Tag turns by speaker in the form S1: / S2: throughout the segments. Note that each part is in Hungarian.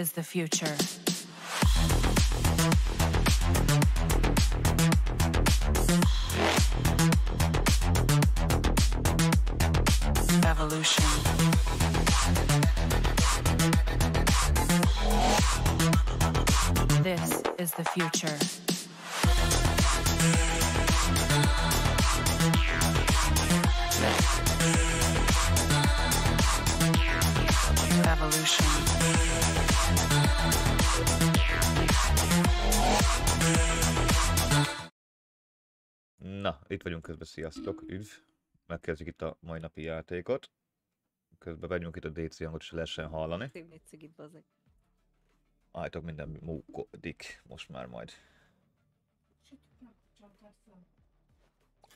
S1: Is the future.
S2: Sziasztok, üdv! Megkezdjük itt a mai napi játékot. Közben vegyünk itt a DC hangot, és lehessen hallani.
S3: Szép.
S2: Állítok minden múkodik most már majd.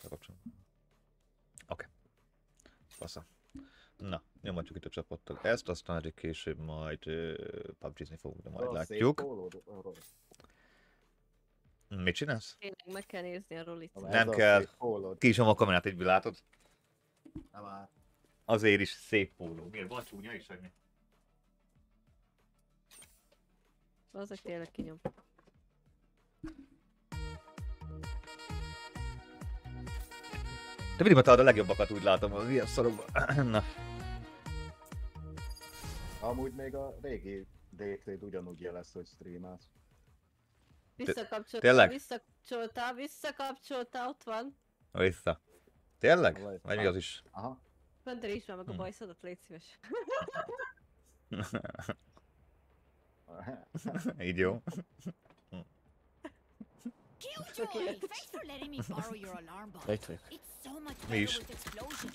S2: Bekapcsolom. Oké. Fasza. Na, nyomatjuk itt a csapattal ezt, aztán egy később majd uh, PUBG-zni fogunk, de majd látjuk. Mit csinálsz?
S3: Tényleg meg kell nézni a rolit.
S2: Nem kell. Is a kamerát egyből látod?
S4: Nem áll.
S2: Azért is szép póló. Miért van csúnya is, vagy mi?
S3: Bazzeg tényleg kinyom.
S2: Te mindig találod a legjobbakat, úgy látom, az ilyen szarokban. Na,
S4: Amúgy még a régi Daytrade ugyanúgy jelez, hogy streamelsz.
S3: Visszakapcsoltál,
S2: tényleg?
S3: visszakapcsoltál, visszakapcsoltál, ott van.
S2: vissza. Tényleg?
S4: Vagy-
S2: mi az is?
S4: Aha.
S3: Föntel is már meg a
S2: Hm.
S3: bajszodat, légy szíves.
S2: Így jó.
S5: Killjoy! Thanks for letting me borrow your alarm
S6: click.
S5: It's so much better with explosions.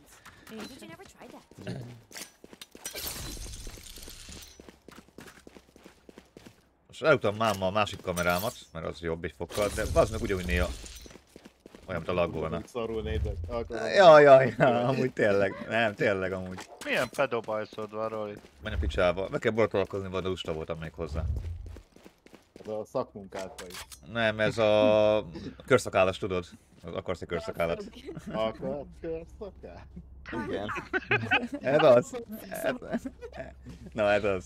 S5: Did you never try that?
S2: Most eluttam máma a másik kamerámat, mert az jobb egy fokkal, de az meg ugyanúgy néha olyan, mint a laggolna.
S4: Úgy szarul nézed.
S2: Jaj, jaj, jaj, amúgy tényleg, nem, tényleg amúgy.
S7: Milyen pedobajszod van, Roli?
S2: Menj a picsába, meg kell borotolkozni, vagy lusta voltam még hozzá.
S4: Ez a szakmunkát vagy.
S2: Nem, ez a körszakállas, tudod? Akarsz egy körszakállat?
S4: Akkor körszakál?
S2: Igen. Ez az. Ez, na ez az.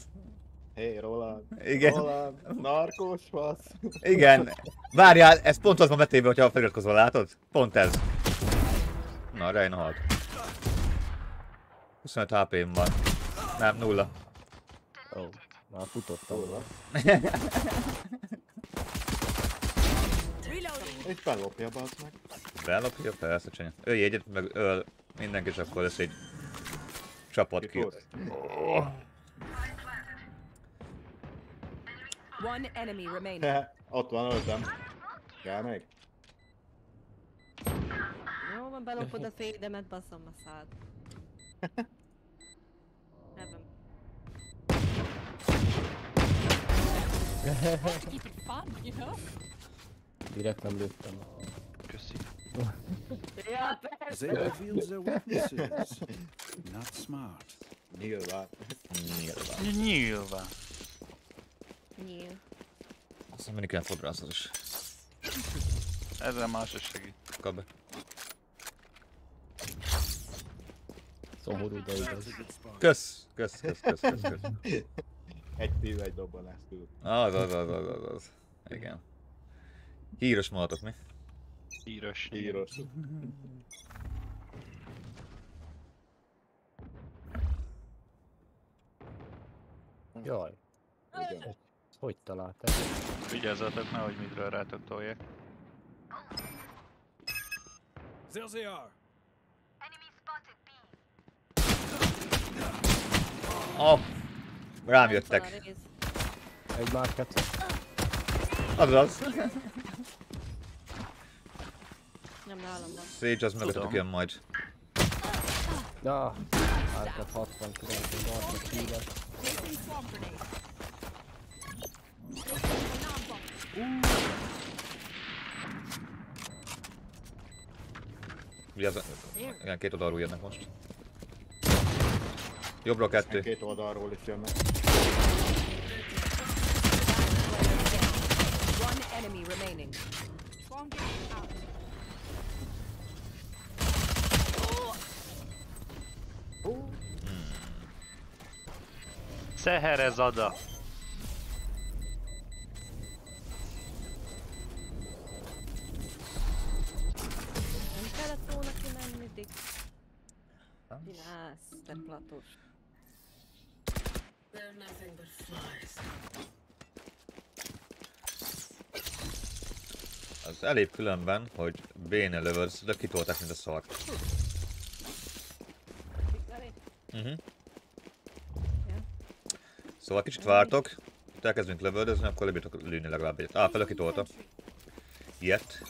S4: Hé, hey, Roland.
S2: Igen.
S4: Roland, narkós fasz.
S2: Igen. Várjál, ez pont az van betéve, hogyha feliratkozol, látod? Pont ez. Na, Reina halt. 25 HP-m van. Nem, nulla.
S6: Ó, oh, már futottam.
S4: Durva.
S5: Reloading.
S4: Egy belopja, bazd meg.
S2: Belopja, persze, csanya. Ölj egyet, meg öl mindenki, és akkor lesz egy csapat ki.
S4: Tudsz?
S1: One enemy remaining.
S4: Hehe, Ott van, öltem. Kell még?
S3: Jó, van belopod a fédemet, basszom a szád. Ebben.
S5: Keep it fun, you know?
S6: Direkt nem lőttem.
S7: Köszi.
S3: Ja, persze!
S8: They reveal their weaknesses. Not smart.
S4: Nyilván.
S2: Nyilván.
S7: Nyilván.
S3: Nyíl.
S2: Aztán mindig kell fodrászat is.
S7: Ezzel más is segít.
S2: Kap be.
S6: Szomorú, de igaz.
S2: Kösz! Kösz, kösz, kösz, kösz, kösz.
S4: Egy szív, egy dobbanás.
S2: Az, az, az, az, az, az. Igen. Híres malatok, mi?
S7: Híres.
S4: Híros.
S6: Jaj,
S4: Igen.
S6: Hogy találtál?
S7: Vigyázzatok, nehogy midről rátok tolják.
S8: There they are.
S2: Ah! Rám jöttek.
S6: Egy már kettő.
S2: Azaz.
S3: Nem nálam van.
S2: Sage az mögöttetek jön majd.
S6: Ja, árkat 60 km, 30 híves.
S2: Az, igen, két oldalról jönnek most. Jobbra kettő.
S4: Két oldalról is jönnek.
S1: One enemy
S3: Csinálsz, te platós.
S2: Az elég különben, hogy Bane lövöldsz, de kitolták, mint a szart. Uh-huh.
S3: Ja.
S2: Szóval kicsit vártok, itt elkezdünk lövöldözni, akkor lebírtok lőni legalább egyet. Á, fel kitolta. Ilyet.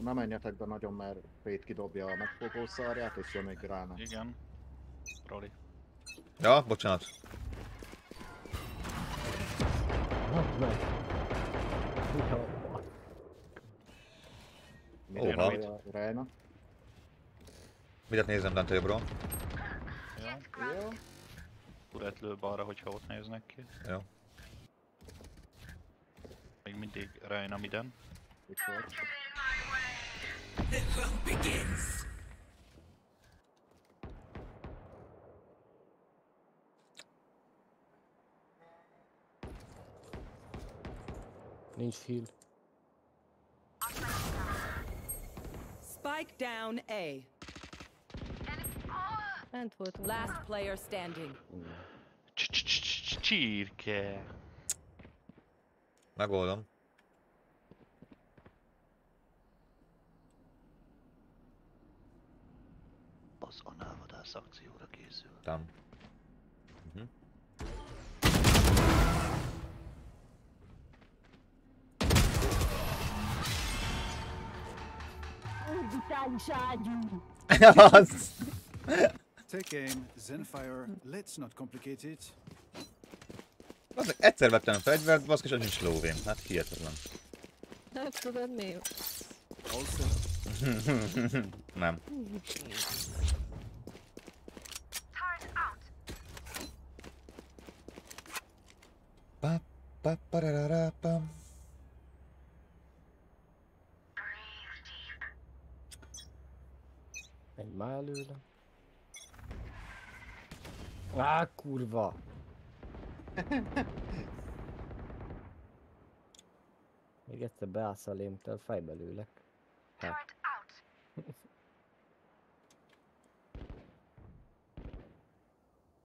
S4: Ne menjetek be nagyon, mert Fate kidobja a megfogó szarját, és jön még rána.
S7: Igen. Roli.
S2: Ja, bocsánat.
S6: Hát. Ja,
S4: Mire
S2: Óha.
S4: a Reyna?
S2: Miért nézem Dante jobbról?
S7: Jó.
S4: Jó.
S7: Urát lő balra, hogyha ott néznek ki.
S2: Jó.
S7: Még mindig Ryan miden.
S4: Itt volt.
S6: Nincs heal.
S1: Spike down A.
S3: Bent voltunk.
S1: Last player standing.
S7: Csirke.
S2: Megoldom.
S7: Az análvadász akcióra készül.
S2: Tam. Uh-huh. Az.
S8: Take aim, then fire. Let's not complicate it.
S2: Bazdmeg, egyszer vettem fegyvert, baszki, és az nincs lóvém. Hát hihetetlen.
S3: Nem tudod mi?
S8: Also,
S2: Nem. Pa, pararara, pam.
S6: Menj már előle. Á, kurva! Még egyszer beállsz elém, te fejbe lőlek. Hát,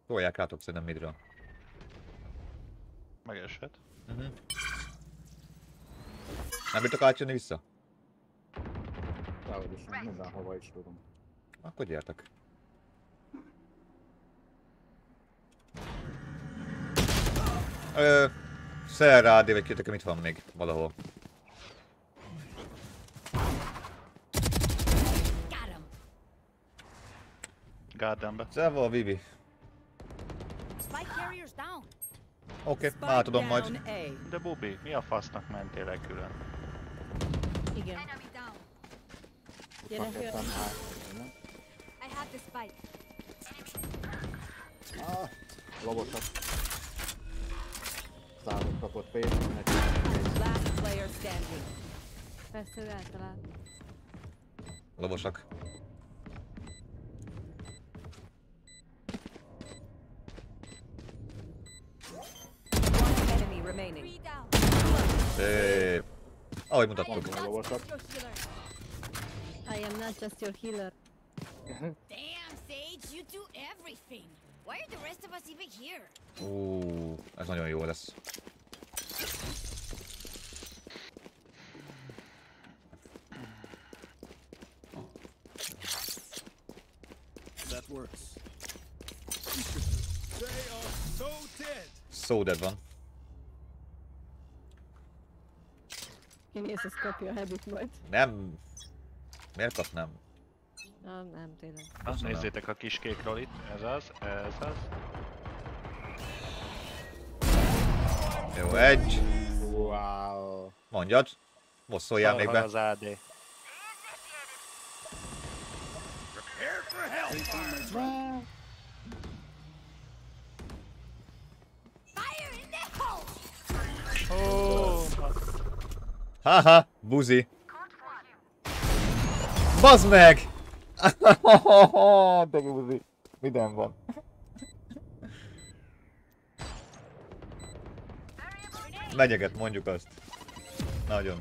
S2: Tolják rátok szerintem midről.
S7: Megeshet.
S2: Uh-huh. Nem bírtok átjönni vissza?
S4: Dehogy is, mindenhova is tudom.
S2: Akkor gyertek. Ö, szer rád, vagy kérdekem itt van még valahol.
S7: Gardenbe.
S2: Szeва, Vivi.
S5: Spike carrier's down.
S2: Oké, okay, átadom majd.
S7: De Bubi, mi a fasznak mentél el külön?
S3: Igen.
S5: Enemy down.
S3: Gyere,
S4: Paketem
S3: jön.
S4: át.
S5: I have the spike.
S4: Ah, lovosat. Százat kapott neki.
S1: Last player standing.
S3: Persze ő eltalált.
S2: Lovosak.
S1: Remaining.
S5: Three down.
S2: Szép. Ahogy
S5: I am not
S4: Lovosat.
S3: I am not just your healer.
S5: Damn, Sage, you do everything. Why are the rest of us even here?
S2: Ú, ez nagyon jó lesz.
S8: That works. they are so dead.
S2: So dead van.
S3: Ezt kapja a habit majd.
S2: Nem. Miért kapnám?
S3: Na, nem, tényleg.
S7: Na,
S2: Köszönöm.
S7: nézzétek a kis kék rolit. Ez az, ez az.
S2: Jó, egy.
S4: Wow.
S2: Mondjad. Bosszoljál még be.
S7: az AD.
S5: Fire
S2: Haha, buzi. Bazd meg! De buzi. Minden van. Megyeget, mondjuk azt. Nagyon.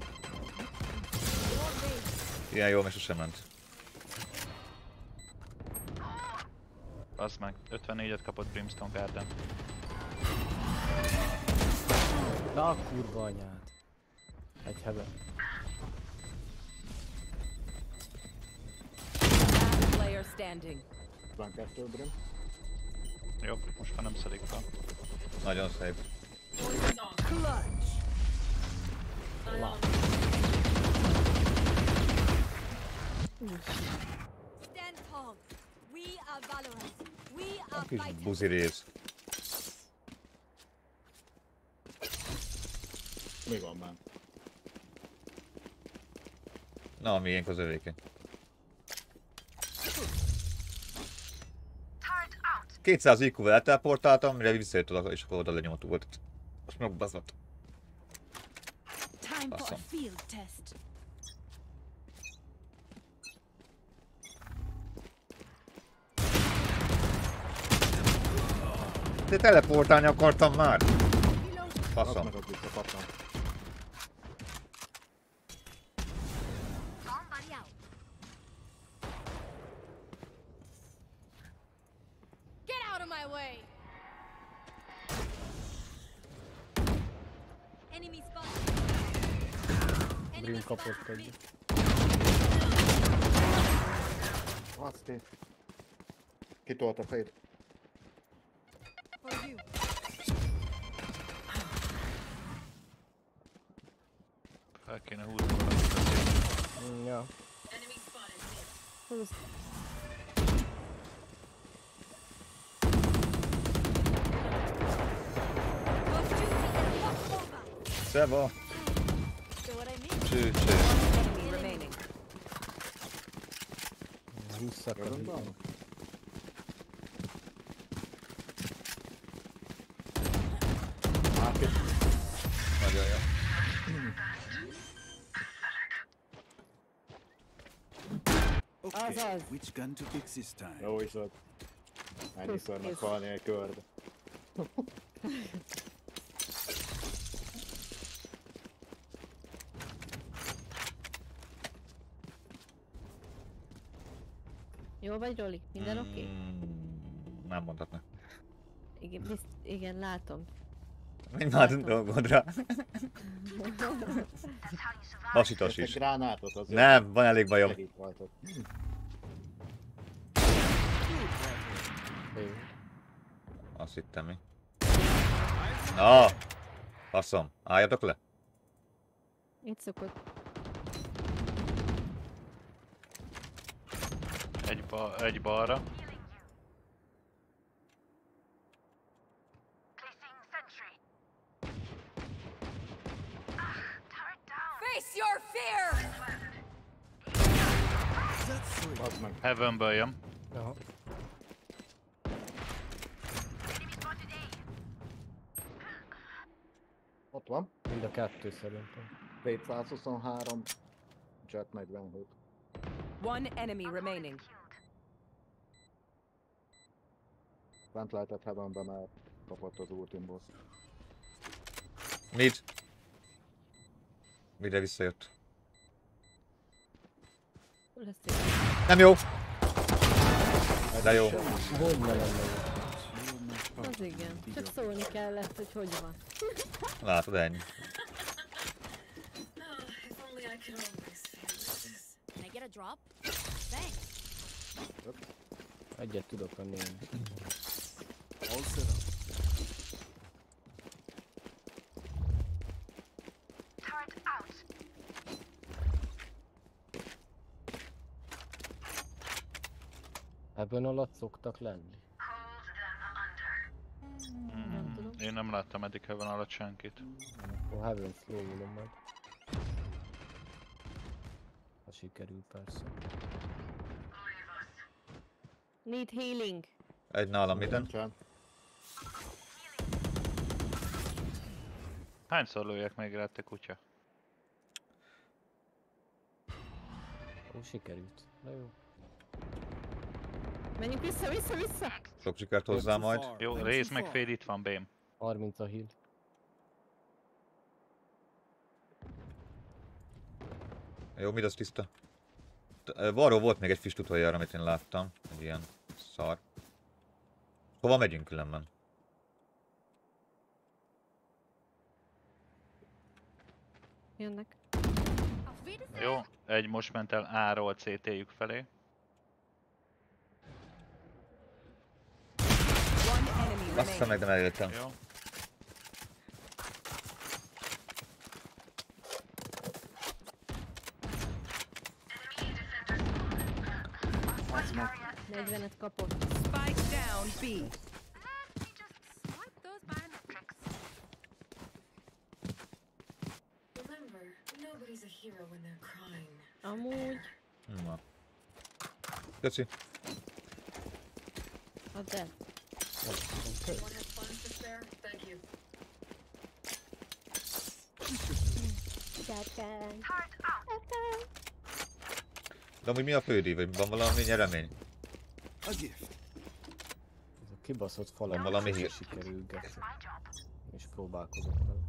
S2: Ilyen jól még sosem ment.
S7: az meg. 54-et kapott Brimstone Garden.
S6: Na, kurva anyád. Egy hebe.
S1: Last player standing.
S4: Van kettő, Brim.
S7: Jó, most már nem szedik fel.
S2: Nagyon szép.
S5: Stand tall. We are Valorant. We are
S2: Kis
S5: fighters.
S2: buzi rész. Na, a miénk az övéké. Kétszáz IQ-val elteleportáltam, mire visszajött oda, és akkor oda lenyomott volt. Most
S5: a field test.
S2: De teleportálni akartam már. Faszom.
S4: meg ott visszakaptam.
S5: Somebody out. Get out of my way. Enemy spotted. Enemy
S6: Brim kapott
S5: spotted.
S6: egy.
S4: Azt én. Kitolt a fejt.
S5: For you.
S7: Fel kéne húzni valamit azért.
S6: Mm, Ja.
S3: Húsz.
S5: Those two what I mean?
S2: Cső, cső.
S1: Enemy remaining.
S6: Hússzak a
S4: Jelen van? Átjött.
S2: Nagyon jó.
S8: Okay,
S3: Azaz.
S8: which gun to pick this time?
S4: Jó is ott. Ennyiszer meghalni egy körbe.
S3: vagy, Roli? Minden oké?
S2: Mm, Nem mondhatnak.
S3: Igen, bizt, igen, látom.
S2: Mind már dolgod rá. Hasítos is.
S4: gránátot
S2: Nem, van elég bajom.
S6: Jó.
S2: Azt hittem mi. Na! Faszom, álljatok le.
S3: Itt szokott.
S7: Egy, ba egy balra.
S4: Az meg.
S7: Heavenből jön.
S6: Jaha.
S4: Ott van.
S6: Mind a kettő szerintem.
S4: 423, Jet 47.
S1: One enemy remaining.
S4: Bent lehetett heavenbe, mert kapott az ultimból.
S2: Mid. Midre visszajött. Nem jó! De jó.
S6: Hogy ne lenne?
S3: Az igen. Csak szólni kellett, hogy hogy van.
S2: Látod, ennyi.
S5: Can I get a drop? Thanks.
S6: Egyet tudok venni én.
S8: All set up.
S6: Ebben alatt szoktak lenni.
S7: Mm,
S3: tudom.
S7: én nem láttam eddig Heaven alatt senkit.
S6: Akkor Heaven slow majd. Ha sikerül persze.
S3: Need healing.
S2: Egy nálam miden.
S7: Hányszor lőjek még rá, te kutya?
S6: Ó, sikerült. Na jó.
S3: Menjünk vissza, vissza, vissza!
S2: Sok sikert hozzá majd.
S7: Jó, rész meg féd itt van, Bém.
S6: 30 a heal.
S2: Jó, mid az tiszta? T- ö, Varró volt még egy füst utoljára, amit én láttam. Egy ilyen szar. Hova megyünk különben?
S3: Jönnek.
S7: Jó, egy most ment el A-ról CT-jük felé.
S2: Hiszem meg nem eléltem.
S7: Jó.
S4: Az meg.
S3: 40-et kapott.
S1: Spike down B.
S3: Amúgy.
S2: Na. Köszi.
S3: Add el.
S2: De amúgy mi a fődíj, vagy van valami nyeremény?
S8: A gift.
S6: Ez a kibaszott falat
S2: Van valami hír?
S6: sikerül. És próbálkozok vele.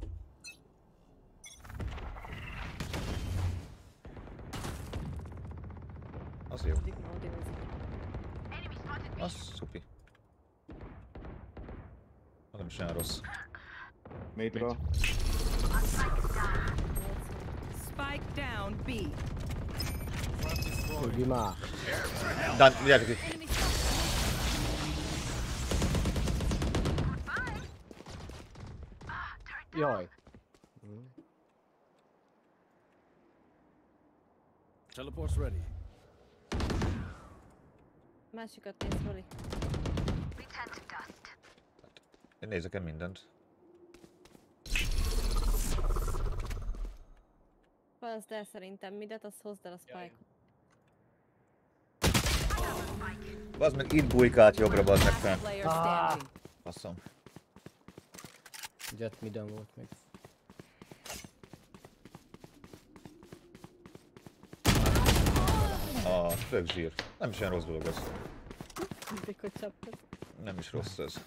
S2: Az jó.
S3: Addig modellezik.
S2: Az szupi. Az nem is olyan rossz.
S4: Midra.
S1: Spike down B.
S6: Ügi már!
S2: Dan, gyertek itt.
S5: Enemy spotted.
S6: Jaj! Hm.
S8: Teleport's ready.
S3: Másikat néz, Roli.
S2: Én nézek el mindent.
S3: Hozd el szerintem midet, azt hozd el a spike-ot.
S2: Bazd meg itt bujkált jobbra, bazd meg fenn. Faszom.
S6: Jet midden volt még.
S2: A tök zsír. Nem is olyan rossz dolog
S3: csaptad.
S2: Nem is rossz ez.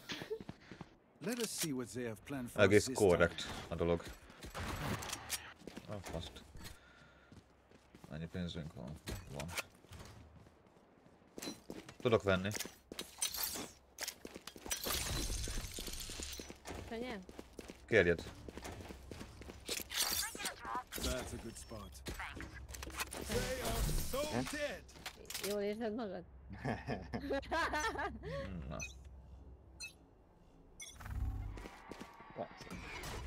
S8: Let us see what they have planned for us
S2: Egész korrekt a dolog. A faszt. Ennyi pénzünk van. van. Tudok venni. Kérjed.
S8: That's a good spot.
S3: Jól érzed magad?
S2: Na.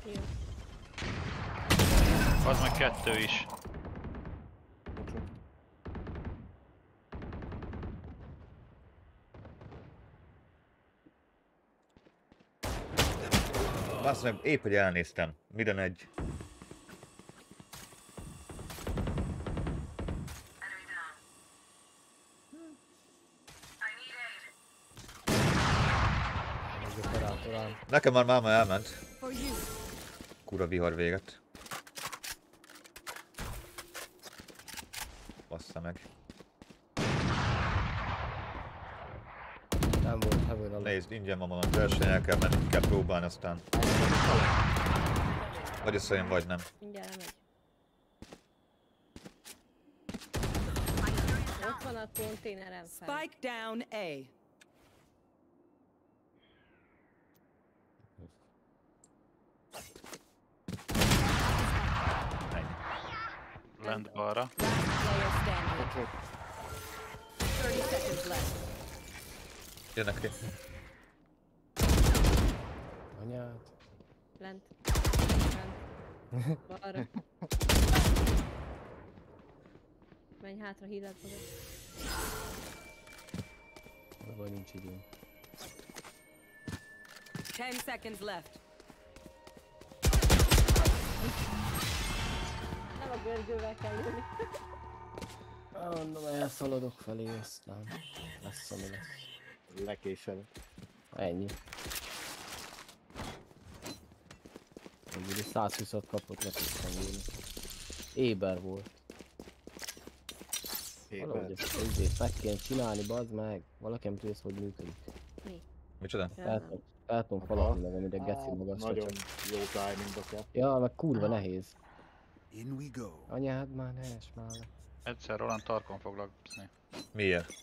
S3: Jó.
S7: Az meg kettő is.
S2: Basz meg, épp hogy elnéztem. Minden egy. Nekem már máma elment. Akkora vihar véget. Bassza meg.
S6: Nem volt heaven alatt.
S2: Nézd, ingyen van valami verseny, el kell menni, kell próbálni, aztán vagy összejön, vagy nem.
S3: Mindjárt lemegy. Ott van a konténerem fel.
S1: Spike down A.
S2: Ennyi.
S7: Lent balra.
S1: Player standing. 30 seconds left.
S2: Jönnek ki.
S6: Anyád.
S3: Lent. Lent. Balra. Menj hátra, híled magad.
S6: Vagy nincs időm.
S1: 10 seconds left.
S3: A görgővel kell ülni.
S6: Mondom, elszaladok felé, aztán lesz, ami lesz.
S4: Lekésel.
S6: Ennyi. Is 120-at kapott, le tudtam írni. Éber volt. Valahogy
S4: Héber.
S6: ezt ezért meg kéne csinálni, bazd meg. Valaki nem tudja, hogy működik.
S2: Micsoda?
S6: Fel tudom- Fel tudom falatni meg, amire geci magas
S4: Nagyon
S6: csak.
S4: jó timingba kell.
S6: Ja, meg kurva nehéz.
S8: In we go.
S6: Anyád már ne es már le.
S7: Egyszer Roland tarkon fog lagszni.
S2: Miért?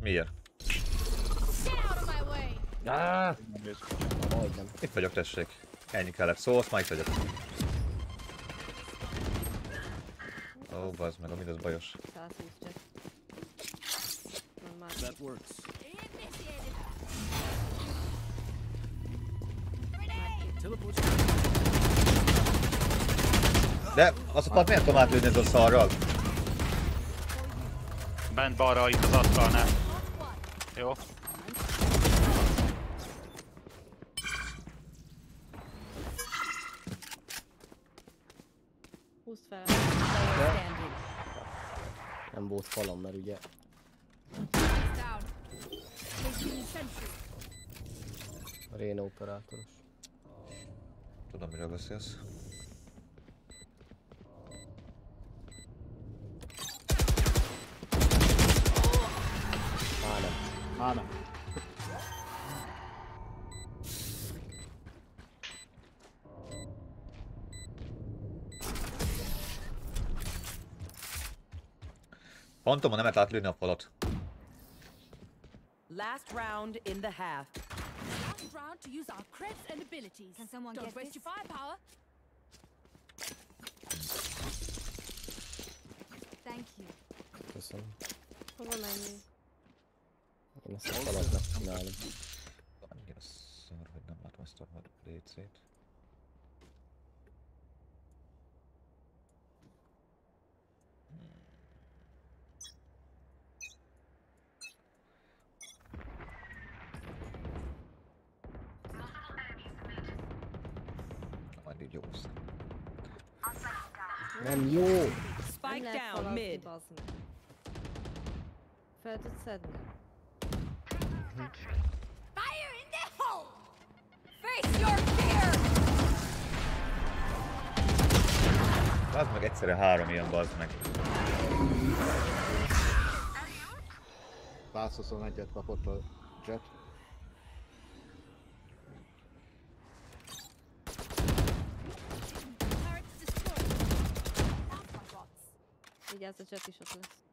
S2: Miért?
S6: Ah! Majdnem.
S2: Itt vagyok, tessék. Ennyi kellett szó, azt már itt vagyok. Ó, bazd meg, a mindez bajos.
S3: 120 csak. Nem már.
S8: That works.
S5: Initiated!
S8: Teleport.
S2: De, az a pad miért tudom átlőni ez a szarral?
S7: Bent balra, itt az asztalnál. Jó.
S3: Húzd fel.
S1: Player standing.
S6: Nem volt falam, mert ugye
S5: Down. Taking sentry.
S6: a Réna operátoros.
S2: Tudom, miről beszélsz.
S6: Már nem.
S4: Már nem.
S2: Lehet átlőni a falat.
S1: Last round in the half.
S5: Last round to use our creds and abilities. Can someone
S9: Don't
S5: get
S9: waste
S5: your firepower? Thank you.
S6: Köszönöm.
S3: Hova menjünk?
S6: Én ezt a falat megcsinálom.
S2: Annyira szar, hogy nem látom ezt a PC-t. Majd így jó lesz.
S6: Nem jó!
S3: Nem
S1: Spike
S3: lehet
S1: down
S3: faladni,
S1: mid.
S3: bazd meg. Fel szedni?
S5: Fire in the hole! Face your fear!
S2: Bazd meg egyszerre három ilyen, bazd meg.
S4: 121-et kapott a Jet.
S3: Vigyázz, a chat is ott lesz.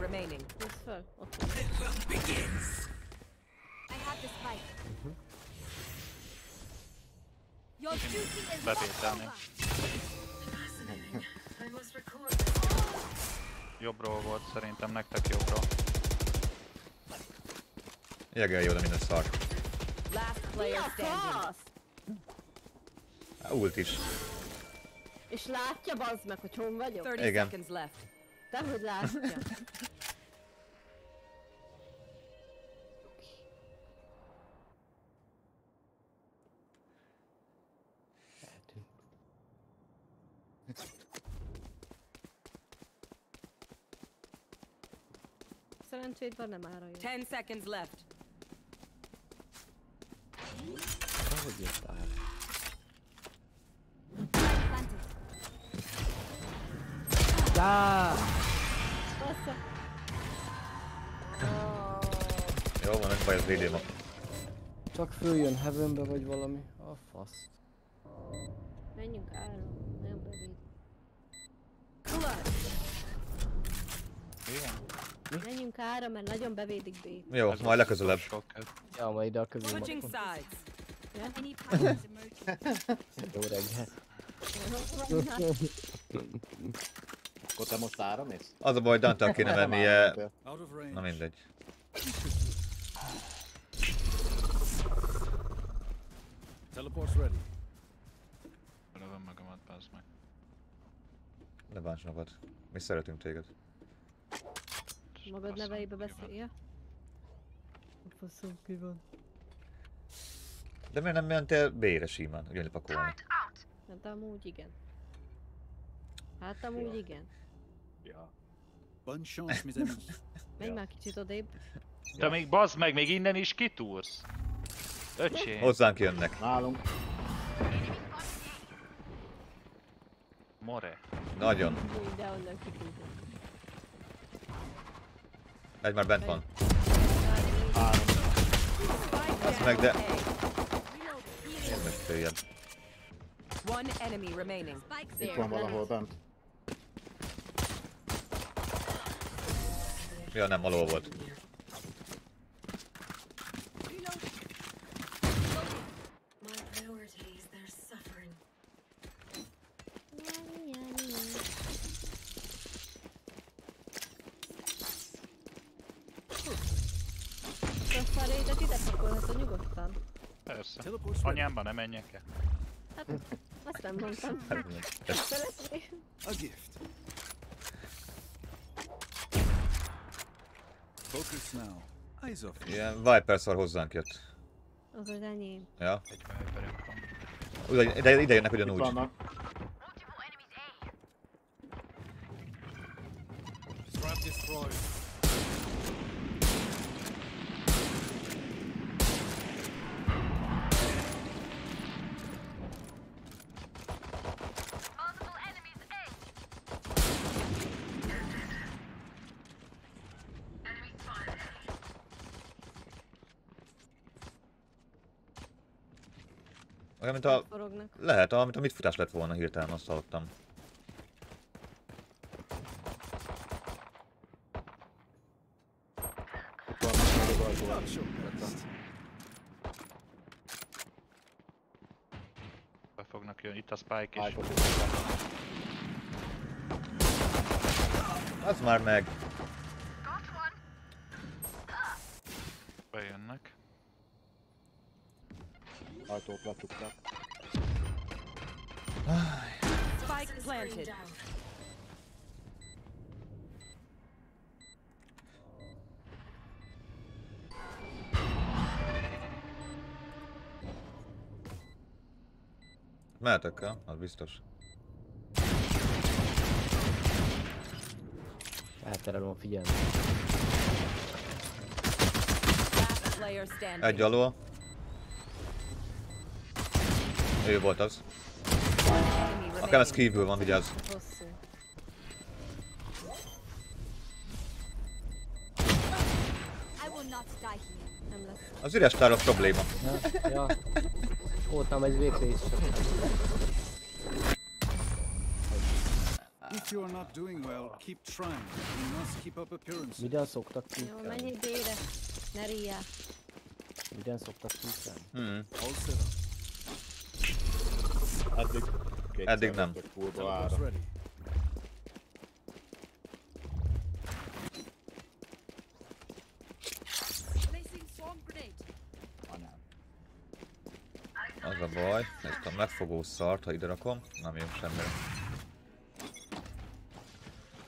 S1: Remaining.
S3: Húzd fel. Ott van.
S5: I have the spike. Your duty is not over.
S9: This.
S7: Jobbról volt szerintem, nektek jobbról.
S2: Jegelj oda minden szar.
S1: Last player standing.
S2: Ult is.
S3: És látja bazd meg, hogy hon vagyok?
S1: 30
S2: Igen.
S1: seconds left.
S3: Dehogy látja. Van, nem ára jó.
S1: 10 seconds left.
S6: Hogy jöttál?
S5: Planted.
S6: Lá!
S3: Bassza.
S2: Jó van, nem baj, az védém a...
S6: Csak följön heavenbe vagy valami. A fasz.
S3: Menjünk ára. Menjünk ára, mert nagyon bevédik B.
S2: Jó,
S7: Ez
S2: majd legközelebb.
S6: Ja, majd ide a közül
S1: Switching sides.
S6: Jó reggel.
S4: Akkor te most ára mész?
S2: Az a baj, Dante kéne
S8: of range.
S2: Na mindegy.
S8: Teleport's ready.
S7: Lövöm magamat, bazd meg.
S2: Ne bánts magad. Mi szeretünk téged.
S3: Magad neveibe beszélje. Faszom ki van.
S2: De miért nem mentél B-re simán, ugyanúgy pakolni?
S3: Hát amúgy igen. Hát amúgy igen.
S4: Ja.
S8: Bonne chance, mes amis.
S3: Menj már kicsit odébb.
S7: De még bazd meg, még innen is kitúrsz. Öcsém.
S2: Hozzánk jönnek.
S4: Nálunk
S7: More.
S2: Nagyon.
S3: Onnan.
S2: Egy már bent van.
S4: három.
S2: Azt meg, de...
S1: Enemy remaining.
S5: Spikes
S4: Itt van valahol bent.
S2: Ja, nem, alól volt.
S9: My priorities, they're suffering.
S3: Azt a rétet ide pakolhatod nyugodtan.
S7: Persze.
S8: Teleport's ready.
S7: Anyámba nem menjek el.
S3: Hát, azt nem mondtam. Szeretné.
S8: A gift. Focus now. Eyes off.
S2: ilyen Viper szar hozzánk jött.
S3: Az az enyém.
S2: Ja.
S7: Egy van.
S2: Ide, ide jönnek
S4: Itt
S2: ugyanúgy.
S4: vannak.
S8: Trap destroyed.
S2: Olyan, mint a...
S3: Forognak.
S2: Lehet, amit a mit futás lett volna hirtelen, azt hallottam.
S7: Be fognak jönni. Itt a spike is.
S2: Az már meg.
S4: Ajtót lecsuktak.
S1: Spike planted.
S2: Mehetek el, az biztos.
S6: Elterelem a figyelmet.
S2: Egy alól. Ő volt az. Akár ez kívül van, vigyázz.
S3: Hosszú.
S5: I will not die here.
S3: Nem lesz.
S2: Az üres tár a probléma.
S6: Ja, ja. Voltam egy VP is.
S8: If you're not doing well, keep trying. You must keep up appearances.
S6: Minden szoktak
S3: Jó,
S6: kikkelni.
S3: menjél B-re. Ne ríjjál.
S6: Minden szoktak kikkelni.
S2: Hmm.
S8: All set up.
S4: Eddig...
S2: Eddig nem.
S8: Teleport's
S4: ára.
S8: ready.
S5: Placing swarm grenade.
S4: Anyám.
S2: Az a baj, ezt a megfogó szart, ha ide rakom, nem jön semmire.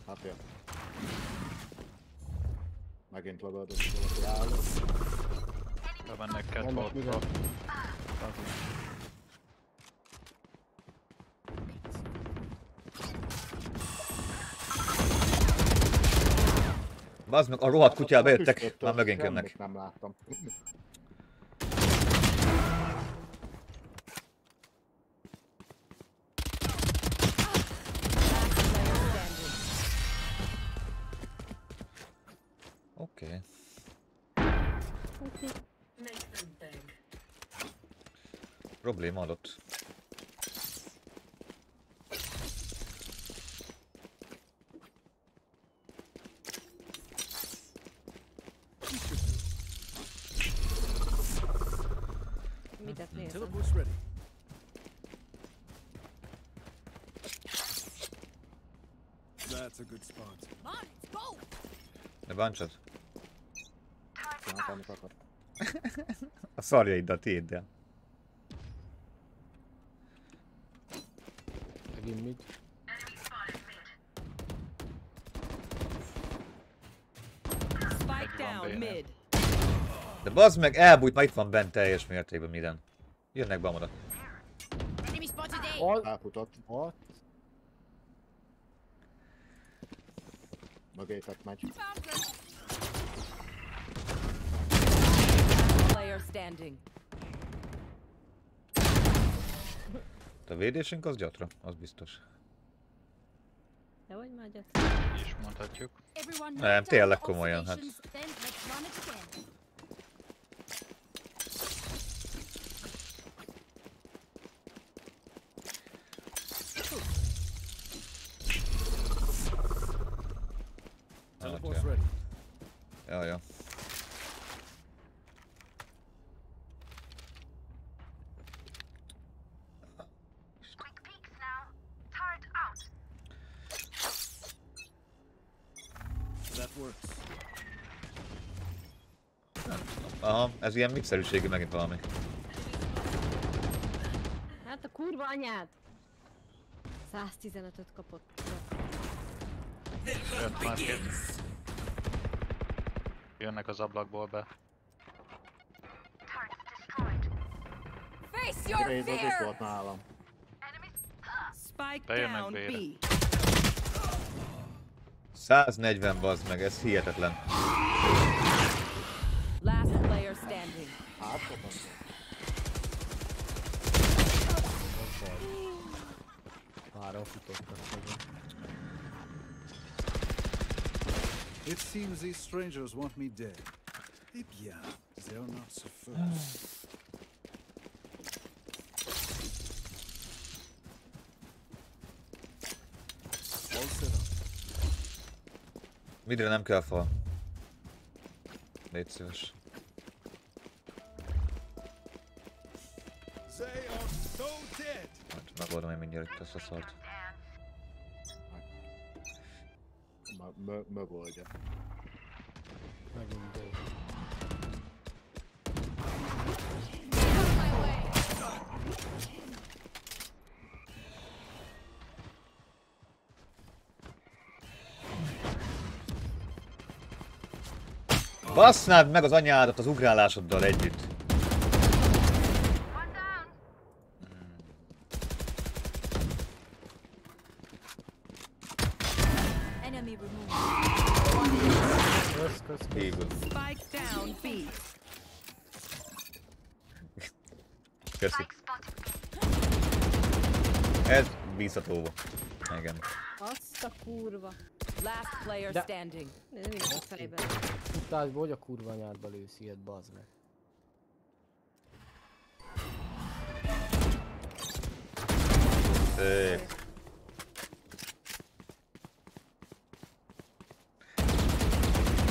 S4: Hát jön. Megint lövöldött valaki áll.
S7: Bemennek
S6: Mennek
S2: Bazd meg, a rohadt kutyába jöttek, már
S4: megénk
S2: jönnek.
S4: Nem láttam.
S2: Oké.
S9: Okay.
S2: Probléma adott. Ne bántsad?
S4: Csináltam, amit akar.
S2: A szarjaiddal tédd el.
S6: Megint mit?
S2: De bazd meg, elbújt, ma itt van bent teljes mértékben minden. Jönnek be
S5: A.
S4: Elfutott,
S6: What?
S4: Mögétek megy.
S1: Player standing.
S2: A védésünk az gyatra, az biztos.
S3: Te vagy már gyert?
S7: Így is mondhatjuk.
S2: Nem, tényleg komolyan, hát.
S5: observations, Then let's run it again.
S8: Teleport's
S2: ja.
S8: ready.
S2: Ja, ja.
S8: That works.
S2: Aha, ez ilyen mixerűségű megint valami.
S3: Hát a kurva anyád! 115-öt kapott.
S7: Jött már. Jönnek az ablakból be.
S4: Graze az itt volt nálam.
S1: Spike
S7: Bejönnek
S1: down
S7: B-re.
S1: B.
S2: 140 bazd meg, ez hihetetlen.
S8: It seems these strangers want me dead. Eh bien, they're not so up.
S2: Midre nem kell fal. Légy szíves. Itt ezt a szart.
S6: Dolg.
S2: Bassznád meg az anyádat az ugrálásoddal együtt.
S3: Kurva.
S1: Last player
S6: De-
S1: standing.
S3: A fejben.
S6: Futásból, hogy a kurva nyádba lősz ilyet, bazd meg.
S2: Szép.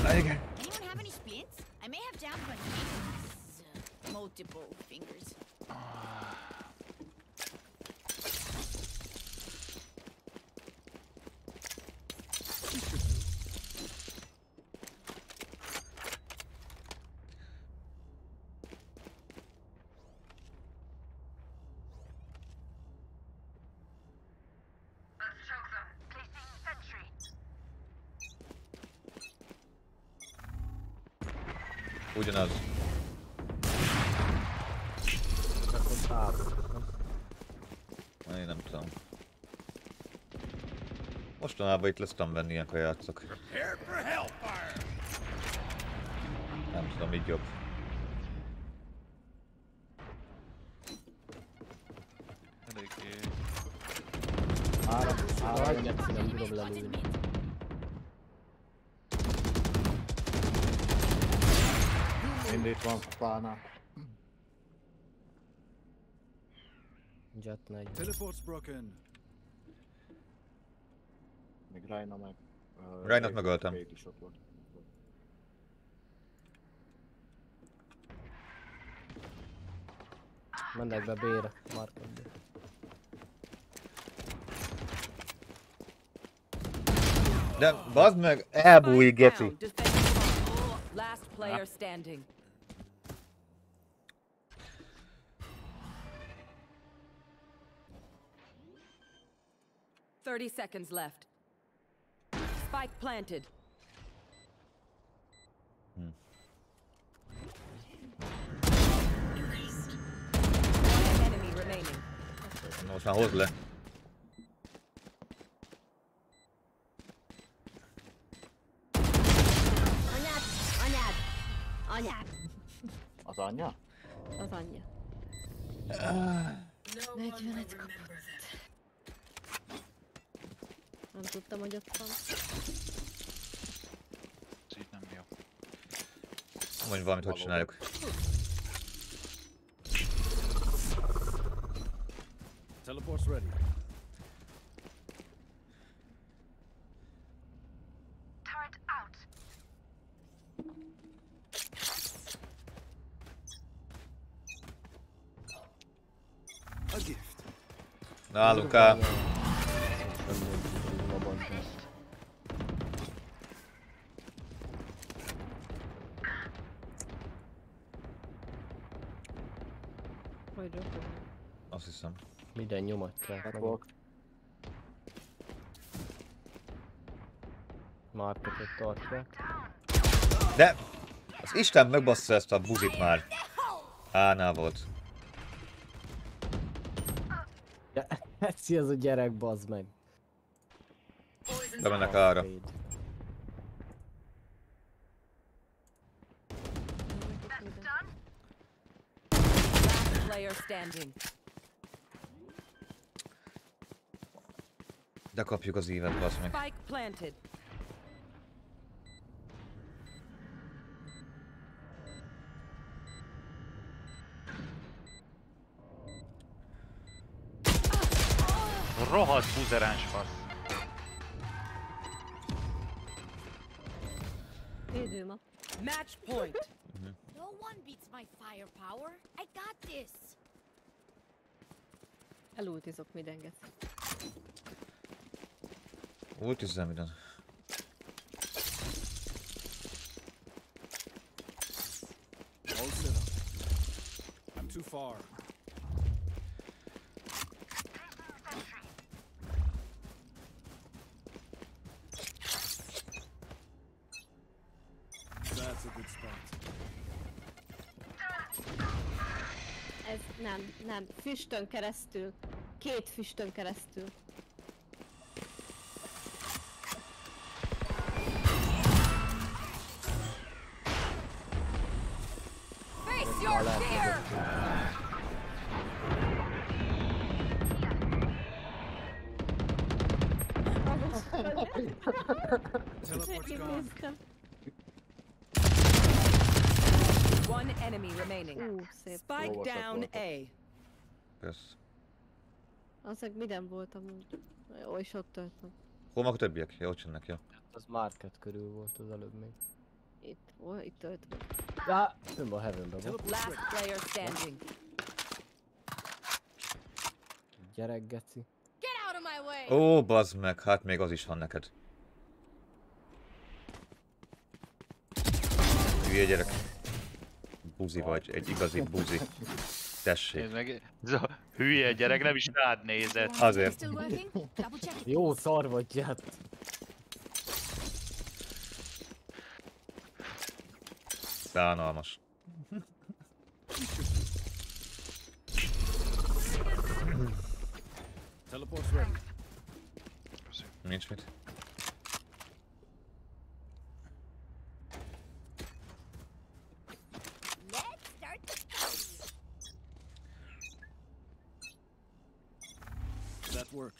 S2: Na igen.
S5: Anyone have any splints? I may have fingers. Uh, multiple fingers.
S2: Ugyanaz.
S6: Csak ott hátul.
S2: Én nem tudom. Mostanában itt lesz tudom venni ilyenkor játszok. Nem tudom, így jobb.
S7: Eléggé...
S6: Három, három,
S5: Anyone
S6: nem
S5: spotted
S6: tudom
S5: mid.
S6: lelőni.
S4: Mind itt van fánál.
S6: Jet 40.
S8: Teleport's broken.
S4: Még Reyna meg... ö,
S2: Reynát
S4: Raze-
S2: megöltem.
S4: Raze is ott volt.
S6: Mennek be B-re. Market B.
S2: De bazd meg, elbúj, geci.
S1: down. Defend the bomb. Last player standing. Thirty seconds left. Spike planted. One enemy remaining.
S2: Na most már hozd le.
S3: Anyád! Anyád! Anyád!
S4: Az anyja?
S3: Az anyja.
S9: No one
S3: 40
S9: will
S3: et kapott.
S9: Remember that.
S3: Nem tudtam, hogy ott van.
S7: Ez így nem jó.
S2: Mondj valamit, hogy csináljuk.
S8: Teleport's ready. A gift.
S2: Nálunk áll.
S6: Meg.
S4: Catwalk.
S6: Marketet tartják.
S2: De! Az Isten megbassza ezt a buzit már. Ánál volt.
S6: Ja, Eci az a gyerek, bazd meg.
S2: Bemennek.
S1: Last player standing.
S2: De kapjuk az évet, bassz meg.
S1: Spike planted.
S7: Rohadt buzeráns fasz.
S3: Védőm a...
S1: Match point.
S5: No one beats my firepower. I got this.
S3: Elultizok mindenget.
S8: All set up. I'm too far. That's a good spot.
S3: Ez nem, nem. Füstön keresztül. Két füstön keresztül. Minden volt amúgy. Jó, és ott töltöm.
S2: Hol vannak a többiek? Jó, ott jönnek, jó.
S6: Az Market körül volt az előbb még.
S3: Itt, hol, itt töltöm.
S6: Ja, nem a heavenben.
S8: Teleport's
S1: Last player standing.
S6: Gyerek, geci.
S5: Get out of my way!
S2: Ó, bazd meg, hát még az is van neked. Hülye gyerek. Buzi vagy, egy igazi buzi. Tessék.
S7: Nézd meg, ez a hülye gyerek nem is rád nézett.
S2: Azért.
S6: Jó szar vagy, Jet.
S2: Szánalmas.
S8: Teleport's ready.
S2: Nincs mit.
S8: works.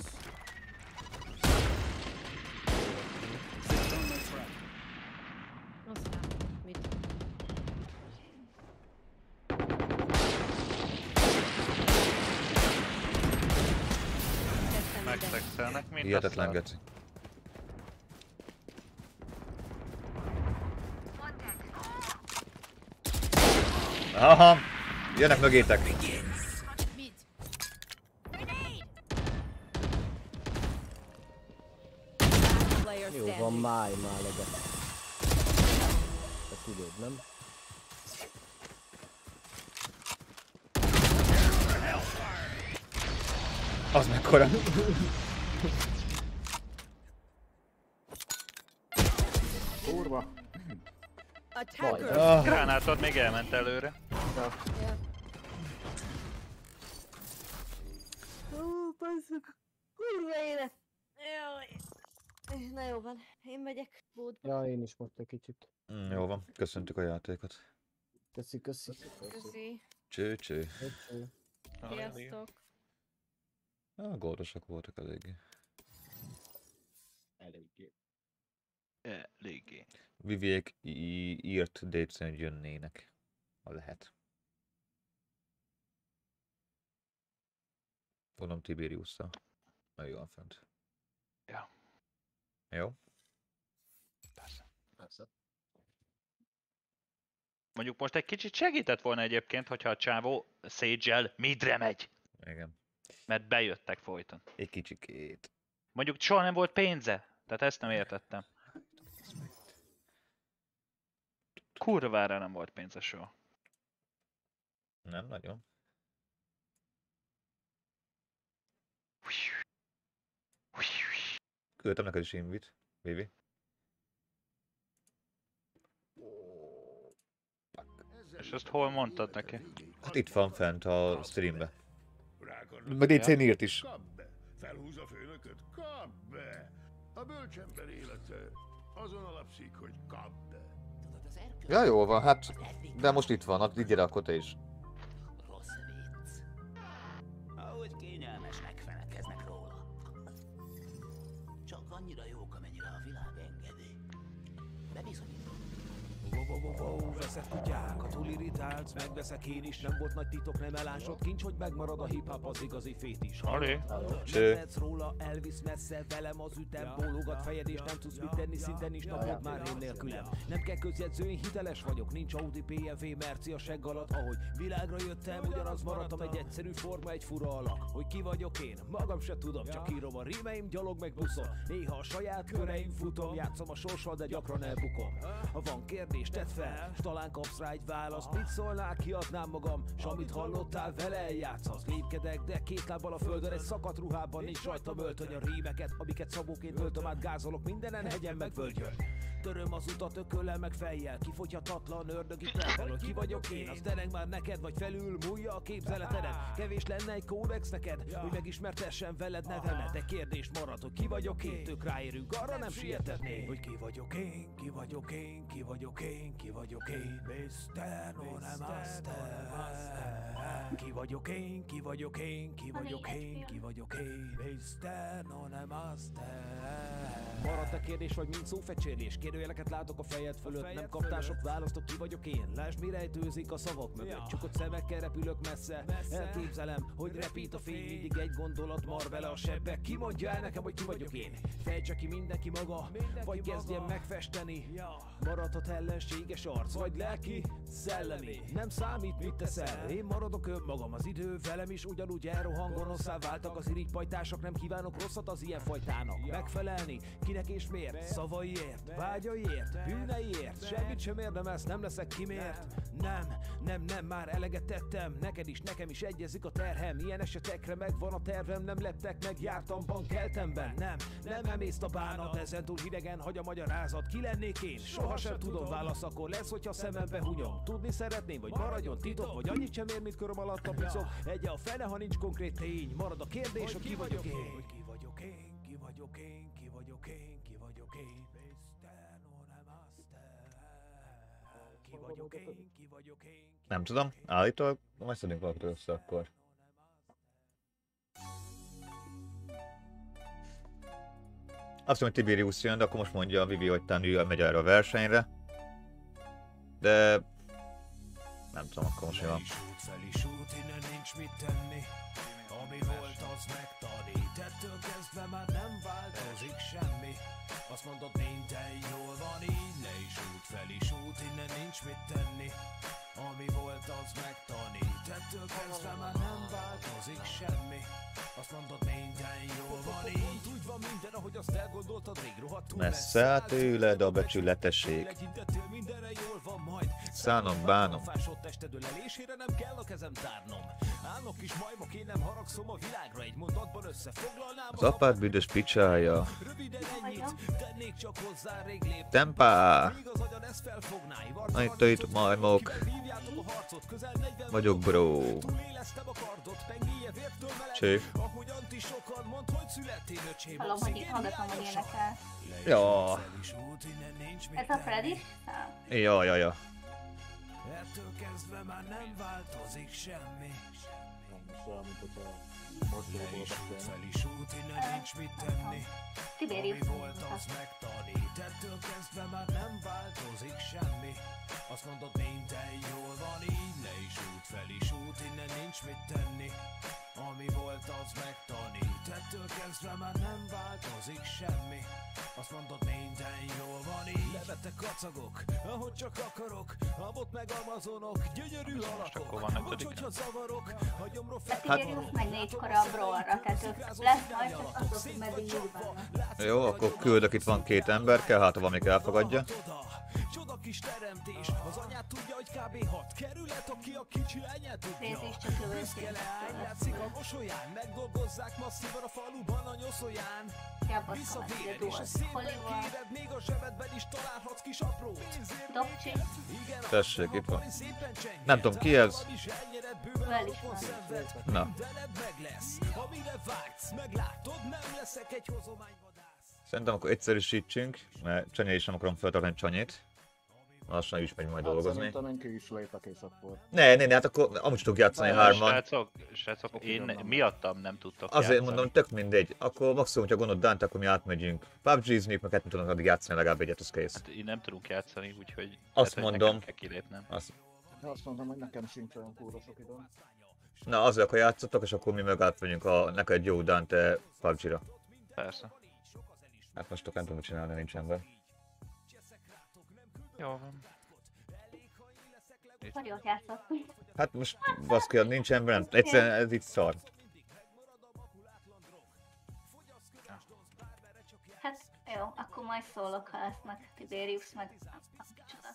S3: Megszexelnek
S7: mindazt.
S2: Hihetetlen geci. Aha, jönnek mögétek. Mekkora!
S4: Kurva.
S2: Ah,
S7: Gránátod még elment előre.
S3: Ó, basszuk. Kurva élet. Jaj. Na jó van, én megyek bódba.
S6: Ja, én is most egy kicsit.
S2: mm, jó van, köszöntük a játékot.
S6: Köszi, köszi.
S3: Köszi.
S2: Cső, cső.
S6: Köszi.
S3: Sziasztok.
S2: Ah, goldosak voltak eléggé.
S4: Eléggé.
S7: Eléggé.
S2: Viviek írt hogy jönnének. Ha lehet. Mondom Tiberiusszal. Ő van fent.
S7: Ja.
S2: Jó?
S7: Persze.
S4: Persze.
S7: Mondjuk most egy kicsit segített volna egyébként, hogyha a csávó sage midre megy.
S2: Igen.
S7: Mert bejöttek folyton.
S2: Egy kicsikét.
S7: Mondjuk soha nem volt pénze. Tehát ezt nem értettem. Kurvára nem volt pénze soha.
S2: Nem nagyon. Küldtem neked is invit, Vivi.
S7: És ezt hol mondtad neki?
S2: Hát itt van fent a streambe. Meg DC-n írt is.
S10: Kap be! Felhúz a főnököt? Kap be! A bölcsember élete azon alapszik, hogy kap be.
S2: Ja, jó van, hát... De most itt van, így akkor te is.
S11: Rossz vicc. Ahogy kényelmes, megfelelkeznek róla. Csak annyira jók, amennyire a világ engedi. Bebizonyítom.
S12: Wow, veszek kutyákat, irritálsz, megveszek én is, nem volt nagy titok, nem elásott kincs, hogy megmarad a hip-hop az igazi fétis.
S7: Alé.
S12: Lehetsz róla, elvisz messze, velem az ütem, bólogat fejed és nem tudsz mit tenni, szinte nincs napod már én nélkülem. Nem kell közjegyző, én hiteles vagyok, nincs Audi, BMW, Merci a segg alatt, ahogy világra jöttem, ugyanaz maradtam egy egyszerű forma, egy fura alak. Hogy ki vagyok én, magam se tudom, csak írom. A rímeim, gyalog meg buszon. Néha a saját köreim futom, játszom a sorssal, de gyakran elbukom. Ha van kérdés, tedd fel, talán kapsz rá egy választ. Mit szólnál, kiadnám magam, s amit hallottál, vele eljátszasz. Lépkedek, de két lábbal a földön, egy szakadt ruhában, nincs rajtam öltöny a rímeket, amiket szabóként öltöm át, gázolok mindenen, hegyen meg völgyön. Töröm az utat ököllel meg fejjel. Kifogyhatatlan ördögi Hogy ki vagyok én, az dereng már neked Vagy felül múlja a képzeleteden Kevés lenne egy kódex neked? Hogy megismertessen veled nevemet. De kérdés marad, hogy ki vagyok én? Tök ráérünk, arra nem sietetnék. Hogy ki vagyok én, ki vagyok én? Ki vagyok én, ki vagyok én? Mr. Nem Master. Ki vagyok én, ki vagyok én? Ki vagyok én, ki vagyok én? Mr. Nem Master. Maradt a kérdés, vagy mint szófecsérlés Kérdőjeleket látok a fejed fölött. Nem kaptál sok választok, ki vagyok én. Lásd, mi rejtőzik a szavak mögött. Csukott szemekkel repülök messze. Elképzelem, hogy repít a fény. Mindig egy gondolat mar vele a sebbe. Ki mondja el nekem, hogy ki vagyok én? Fejtse ki mindenki maga Vagy kezdjen megfesteni. Maradhat ellenséges arc Vagy lelki, szellemi. Nem számít, mit teszel. Én maradok önmagam Az idő velem is ugyanúgy elrohan Gonoszá váltak az irigypajtások Nem kívánok rosszat az ilyen fajtának. Megfelelni, kinek és miért? Szavaiért, vágyaiért, bűneiért Semmit sem érdemesz, nem leszek kimért. Nem, nem, nem, már eleget tettem. Neked is, nekem is egyezik a terhem. Ilyen esetekre megvan a tervem Nem leptek meg, jártamban, keltemben Nem, nem emészt a bánat Ezen túl hidegen hagy a magyarázat. Ki lennék én? Soha sem tudom válasz Akkor lesz, hogyha szemembe hunyom. Tudni szeretném, vagy maradjon titok Vagy annyit sem ér, mint köröm alatt a picok. Egy a fene, ha nincs konkrét tény. Marad a kérdés, hogy ki vagyok én ki vagyok én, ki vagyok én, Nem
S2: tudom, állítólag majd szedünk valakit össze akkor. Azt mondja, hogy Tiberius jön, de akkor most mondja a Vivi, hogy talán ő megy erre a versenyre. De... Nem tudom, akkor most mi van.
S12: Fel is út, fel is út, innen nincs mit tenni Ami volt, az megtanít Ettől kezdve már nem változik semmi Azt mondod minden jól van így Le is út, fel is út, innen nincs mit tenni Ami volt, az megtanít Ettől kezdve már nem változik semmi Azt mondod minden jól van így Úgy van minden, ahogy azt elgondoltad Rég rohadtul
S2: Messze áll tőled a becsületesség.
S12: Mindenre jól van majd
S2: Szánom, bánom.
S12: A fásott tested ölelésére nem kell a kezem tárnom Állok is majmok, én nem haragszom a világra Egy mondatban összefoglalnám
S2: Az apád büdös picsája.
S12: Röviden ennyit, tennék csak hozzá rég léptem
S2: Tempá!
S12: Míg az agyan ezt felfogná
S2: Na itt, itt majmok.
S12: Hívjátok a harcot, közel 40
S2: Vagyok bro.
S12: Túléleztem a kardot, pengéje vértől meleg
S2: Cső.
S12: Ahogyan ti sokan mondd, hogy születtél öcsém
S13: Hallom, hogy hallgatom, hogy énekel.
S2: Ja.
S13: Ez a Freddy?
S2: Ja, ja, ja.
S12: Ettől kezdve már nem változik semmi
S4: Nem mint hogyha mozdulóból beszélne.
S12: Fel is út, innen nincs mit tenni
S13: Tiberius.
S12: Ami volt, az megtanít Ettől kezdve már nem változik semmi Azt mondod minden jól van így Le is út, fel is út, innen nincs mit tenni Ami volt, az megtanít. Ettől kezdve már nem változik semmi. Azt mondod minden jól van így. Levetek kacagok, ahogy csak akarok. Abot meg amazonok, gyönyörű alakok. Bocs, hogyha zavarok A gyomról
S13: A Tiberius meg négykor a Brawlra, tehát ők lesz majd, csak függ, meddig vannak.
S2: Jó, akkor küldök, itt van két ember, kell, hát ha valamik elfogadja.
S12: Csoda kis teremtés, az anyát tudja, hogy kb. 6 kerület, aki a kicsi enyhe tudja. Büszke leány, látszik a mosolyán, megdolgozzák masszívan a faluban a nyoszóján.
S13: Jabba
S12: Visszavéred, és a
S13: van?
S12: kéred, még a zsebedben is találhatsz kis apró.
S13: Dobcsi.
S12: Igen,
S2: Tessék, itt van.
S12: szépen
S2: Nem tudom ki ez. Na.
S12: Mindened meg lesz, amire vágysz, meglátod, nem leszek egy hozományvadász.
S2: Szerintem akkor egyszerűsítsünk, mert Csanyé is nem akarom feltartani Csanyét. Lassan is megy majd
S4: Hát
S2: dolgozni.
S4: szerintem én ki is lépek és akkor.
S2: Ne, ne, ne, hát akkor amúgy tudok játszani hárman.
S7: Srácok, srácok, én miattam nem tudtok
S2: Azért
S7: játszani.
S2: mondom, tök mindegy. Akkor maximum, hogyha gondolod Dante, akkor mi átmegyünk. PUBG-zni, meg kettőt tudnak addig játszani, legalább egyet, az kész.
S7: Hát én nem tudunk játszani, úgyhogy
S2: Azt
S7: hogy
S2: mondom.
S7: nekem kell kilépnem.
S2: Azt.
S4: Azt mondom, hogy nekem sincs olyan kúra sok időm.
S2: Na, azért akkor játszottak, és akkor mi meg átmegyünk a neked jó Dante PUBG-ra.
S7: Persze.
S2: Hát most akkor nem tudom mit csinálni, nincs ember.
S7: Jó van.
S13: Ott?
S2: Hát most baszki, nincs ember, nem. Egyszerűen ez itt szar.
S13: Hát jó, akkor majd szólok, ha lesznek Tiberius, meg nem tudom, micsoda.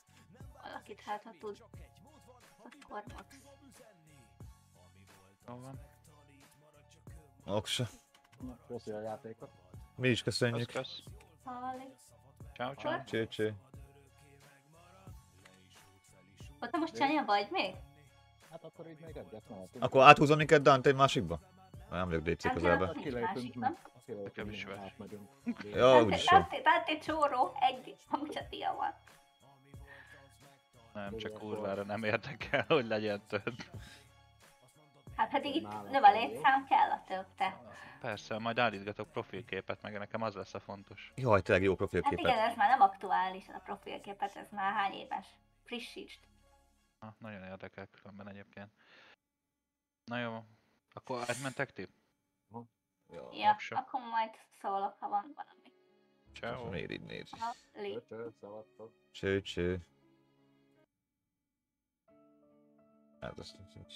S13: Valakit hát, ha tud. Akkor max.
S7: Jó van.
S2: Oksa.
S4: Köszi a játékot.
S2: Mi is köszönjük.
S7: Kösz. Ciao, ciao.
S2: Cső, cső.
S13: Ott te most Csanya vagy még?
S4: Hát akkor így még egyet mehetünk.
S2: Akkor áthúzom minket Dante egy másikba? Nem vagyok DC
S13: Hát,
S2: közelbe.
S4: Kilépünk
S13: másik,
S4: mi.
S13: nem?
S7: Nekem is
S4: Kilépünk,
S7: ves.
S4: átmegyünk.
S2: Ja,
S13: Dante,
S2: úgyis jó.
S13: Dante, Dante csóró, egy, amúgy a tia van.
S7: Nem, csak kurvára nem érdekel, hogy legyen több.
S13: Hát pedig itt növel
S4: jó.
S13: létszám kell a több, te.
S7: Persze, majd állítgatok profilképet, meg nekem az lesz a fontos.
S2: Jaj, tényleg jó
S13: Hát igen,
S2: profilképet.
S13: ez már nem aktuális a profilképet, ez már hány éves. Frissítsd.
S7: Ha, nagyon érdekel különben egyébként. Na jó, akkor átmentek ti?
S13: Ja,
S7: Oksa.
S13: akkor majd szólok, ha van valami.
S7: Ciao.
S2: Miért így néz?
S4: Cső.
S2: Cső, cső. Hát azt nincs.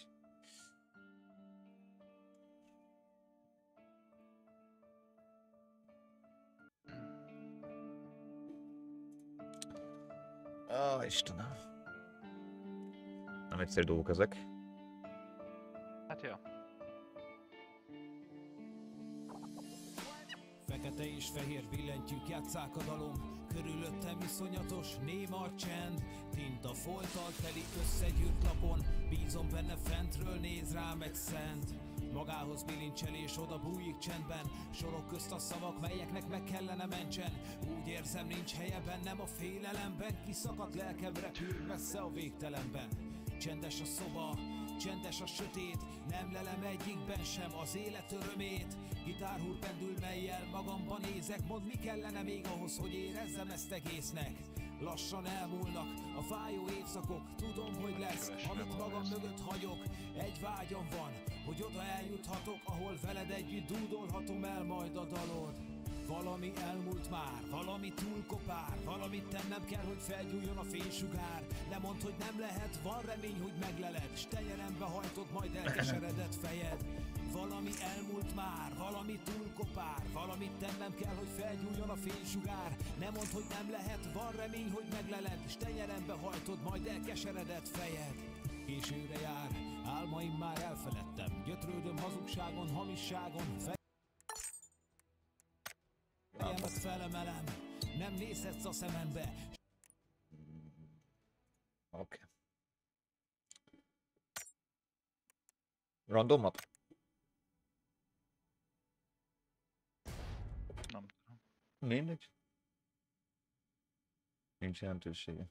S2: Á, Istenem. Nem egyszerű dolgok ezek.
S7: Hát jó.
S12: Fekete és fehér billentyűk játszák a dalom Körülöttem iszonyatos, néma a csend Tinta folttal teli összegyűrt lapon Bízom benne fentről néz rám egy szent Magához bilincselés oda bújik csendben. Sorok közt a szavak, melyeknek meg kellene mentsen. Úgy érzem nincs helye bennem a félelemben. Kiszakadt lelkem repül messze a végtelenben. Csendes a szoba, csendes a sötét. Nem lelem egyikben sem az élet örömét. Gitárhúr pendül melyel magamba nézek. Mond mi kellene még ahhoz, hogy érezzem ezt egésznek? Lassan elmúlnak a fájó évszakok. Tudom, hogy lesz, amit magam mögött hagyok. Egy vágyam van, Hogy oda eljuthatok, ahol veled együtt dúdolhatom el majd a dalod. Valami elmúlt már, valami túl kopár Valamit tennem kell, hogy felgyújjon a fénysugár Nem mondd, hogy nem lehet, van remény, hogy megleled S tenyerembe hajtod majd elkeseredett fejed. Valami elmúlt már, valami túl kopár Valamit tennem kell, hogy felgyújjon a fénysugár Nem mondd, hogy nem lehet, van remény, hogy megleled S tenyerembe hajtod majd elkeseredett fejed. Későre jár, álmaim már elfeledtem Gyötrődöm hazugságon, hamisságon Fejemet felemelem, nem nézhetsz a szemembe
S2: Oké. Randomat?
S7: Nem tudom.
S2: Mindegy. Nincs jelentősége.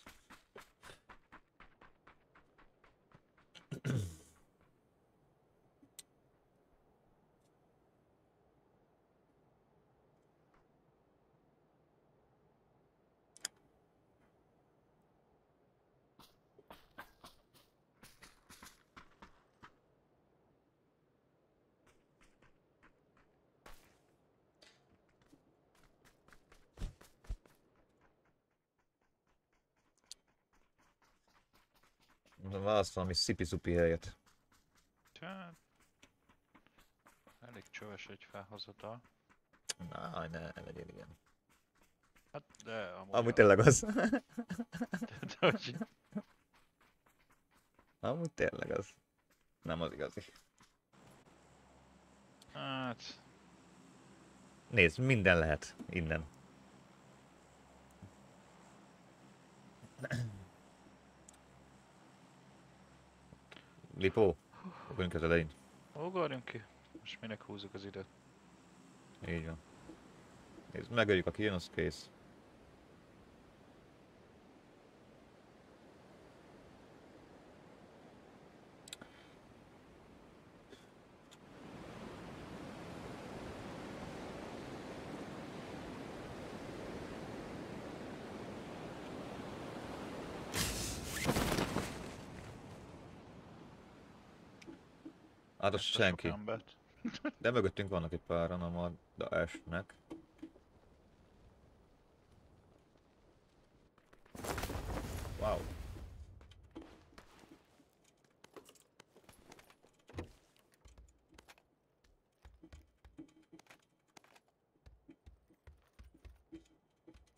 S2: Választ valami szipi-szupi helyet.
S7: Hát... Elég csöves egy felhozatal.
S2: Na, ne, ne legyél ilyen.
S7: Hát de amúgy...
S2: Amúgy tényleg az.
S7: De, de, hogy...
S2: Amúgy tényleg az. Nem az igazi.
S7: Hát...
S2: Nézd, minden lehet innen. Lipó, ugorjunk az elején.
S7: Ugorjunk ki. Most minek húzzuk az időt?
S2: Így van. Nézd, megöljük, aki jön, az kész. Hát az senki. De mögöttünk vannak egy páran, a de esnek. Wow.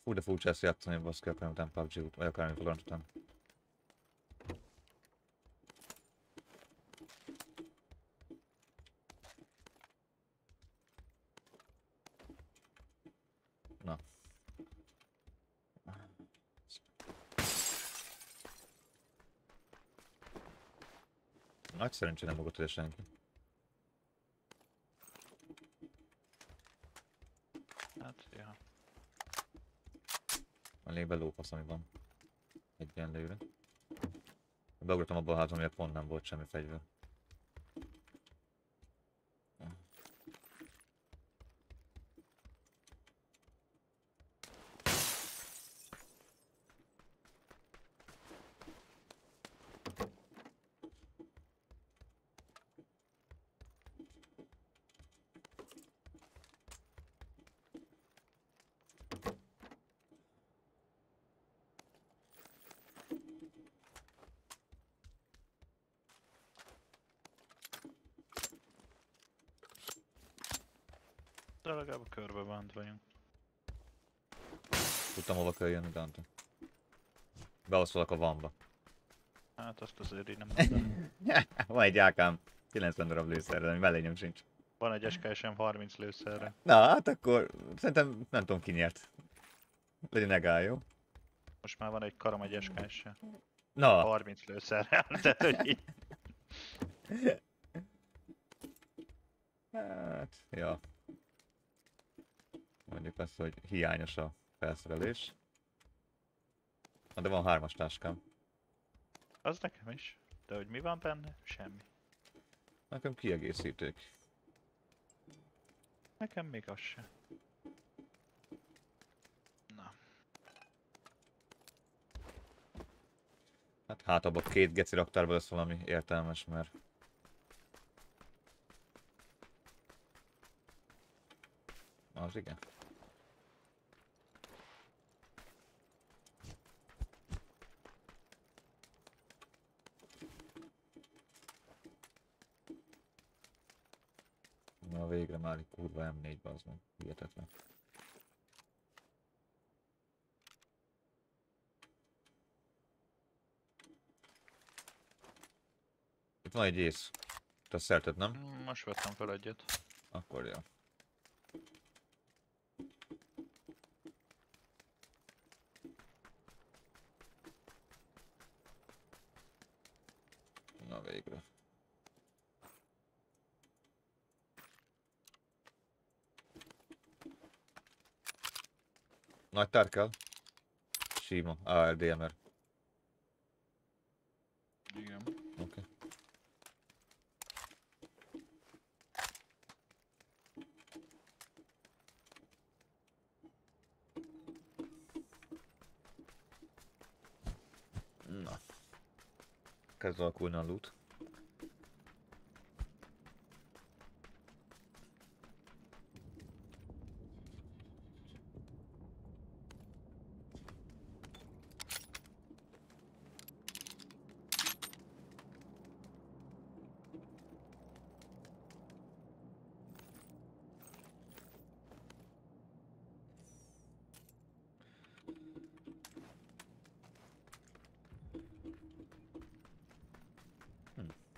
S2: Fú, de furcsa ezt játszani, baszki, akár után PUBG ut, vagy akár Valorant után. Na. Nagy szerencsé nem ugrott senki.
S7: Hát, ja.
S2: Elég belófasz, ami van. Egyenlőre. Beugrottam abba a házba, miért pont nem volt semmi fegyver.
S7: De legalább a körbe bánt vagyunk.
S2: Tudtam hova kell jönni, Dante. Beosztolak a vanba.
S7: Hát azt azért így nem mondom.
S2: Van egy ákám, 90 darab lőszerrel, ami mellényem sincs.
S7: Van egy SKSM 30 lőszerre.
S2: Na, hát akkor szerintem nem tudom ki nyert. Legyen egál, jó?
S7: Most már van egy karom egy SKS
S2: Na.
S7: 30 lőszerrel, tehát hogy így.
S2: Hát, ja. Mondjuk azt, hogy hiányos a felszerelés. Na de van hármas táskám.
S7: Az nekem is. De hogy mi van benne? Semmi.
S2: Nekem kiegészíték.
S7: Nekem még az se. Na.
S2: Hát abban két geci raktárban lesz valami értelmes, mert... Az igen. Na végre már kurva M4-be az meg hihetetlen. Itt van egy ész. Te azt szerted, nem?
S7: Most vettem fel egyet.
S2: Akkor jó. Na Nagy tár kell? Sima. ALDMR.
S7: Igen.
S2: Oké. Na. Kezd alakulni a loot.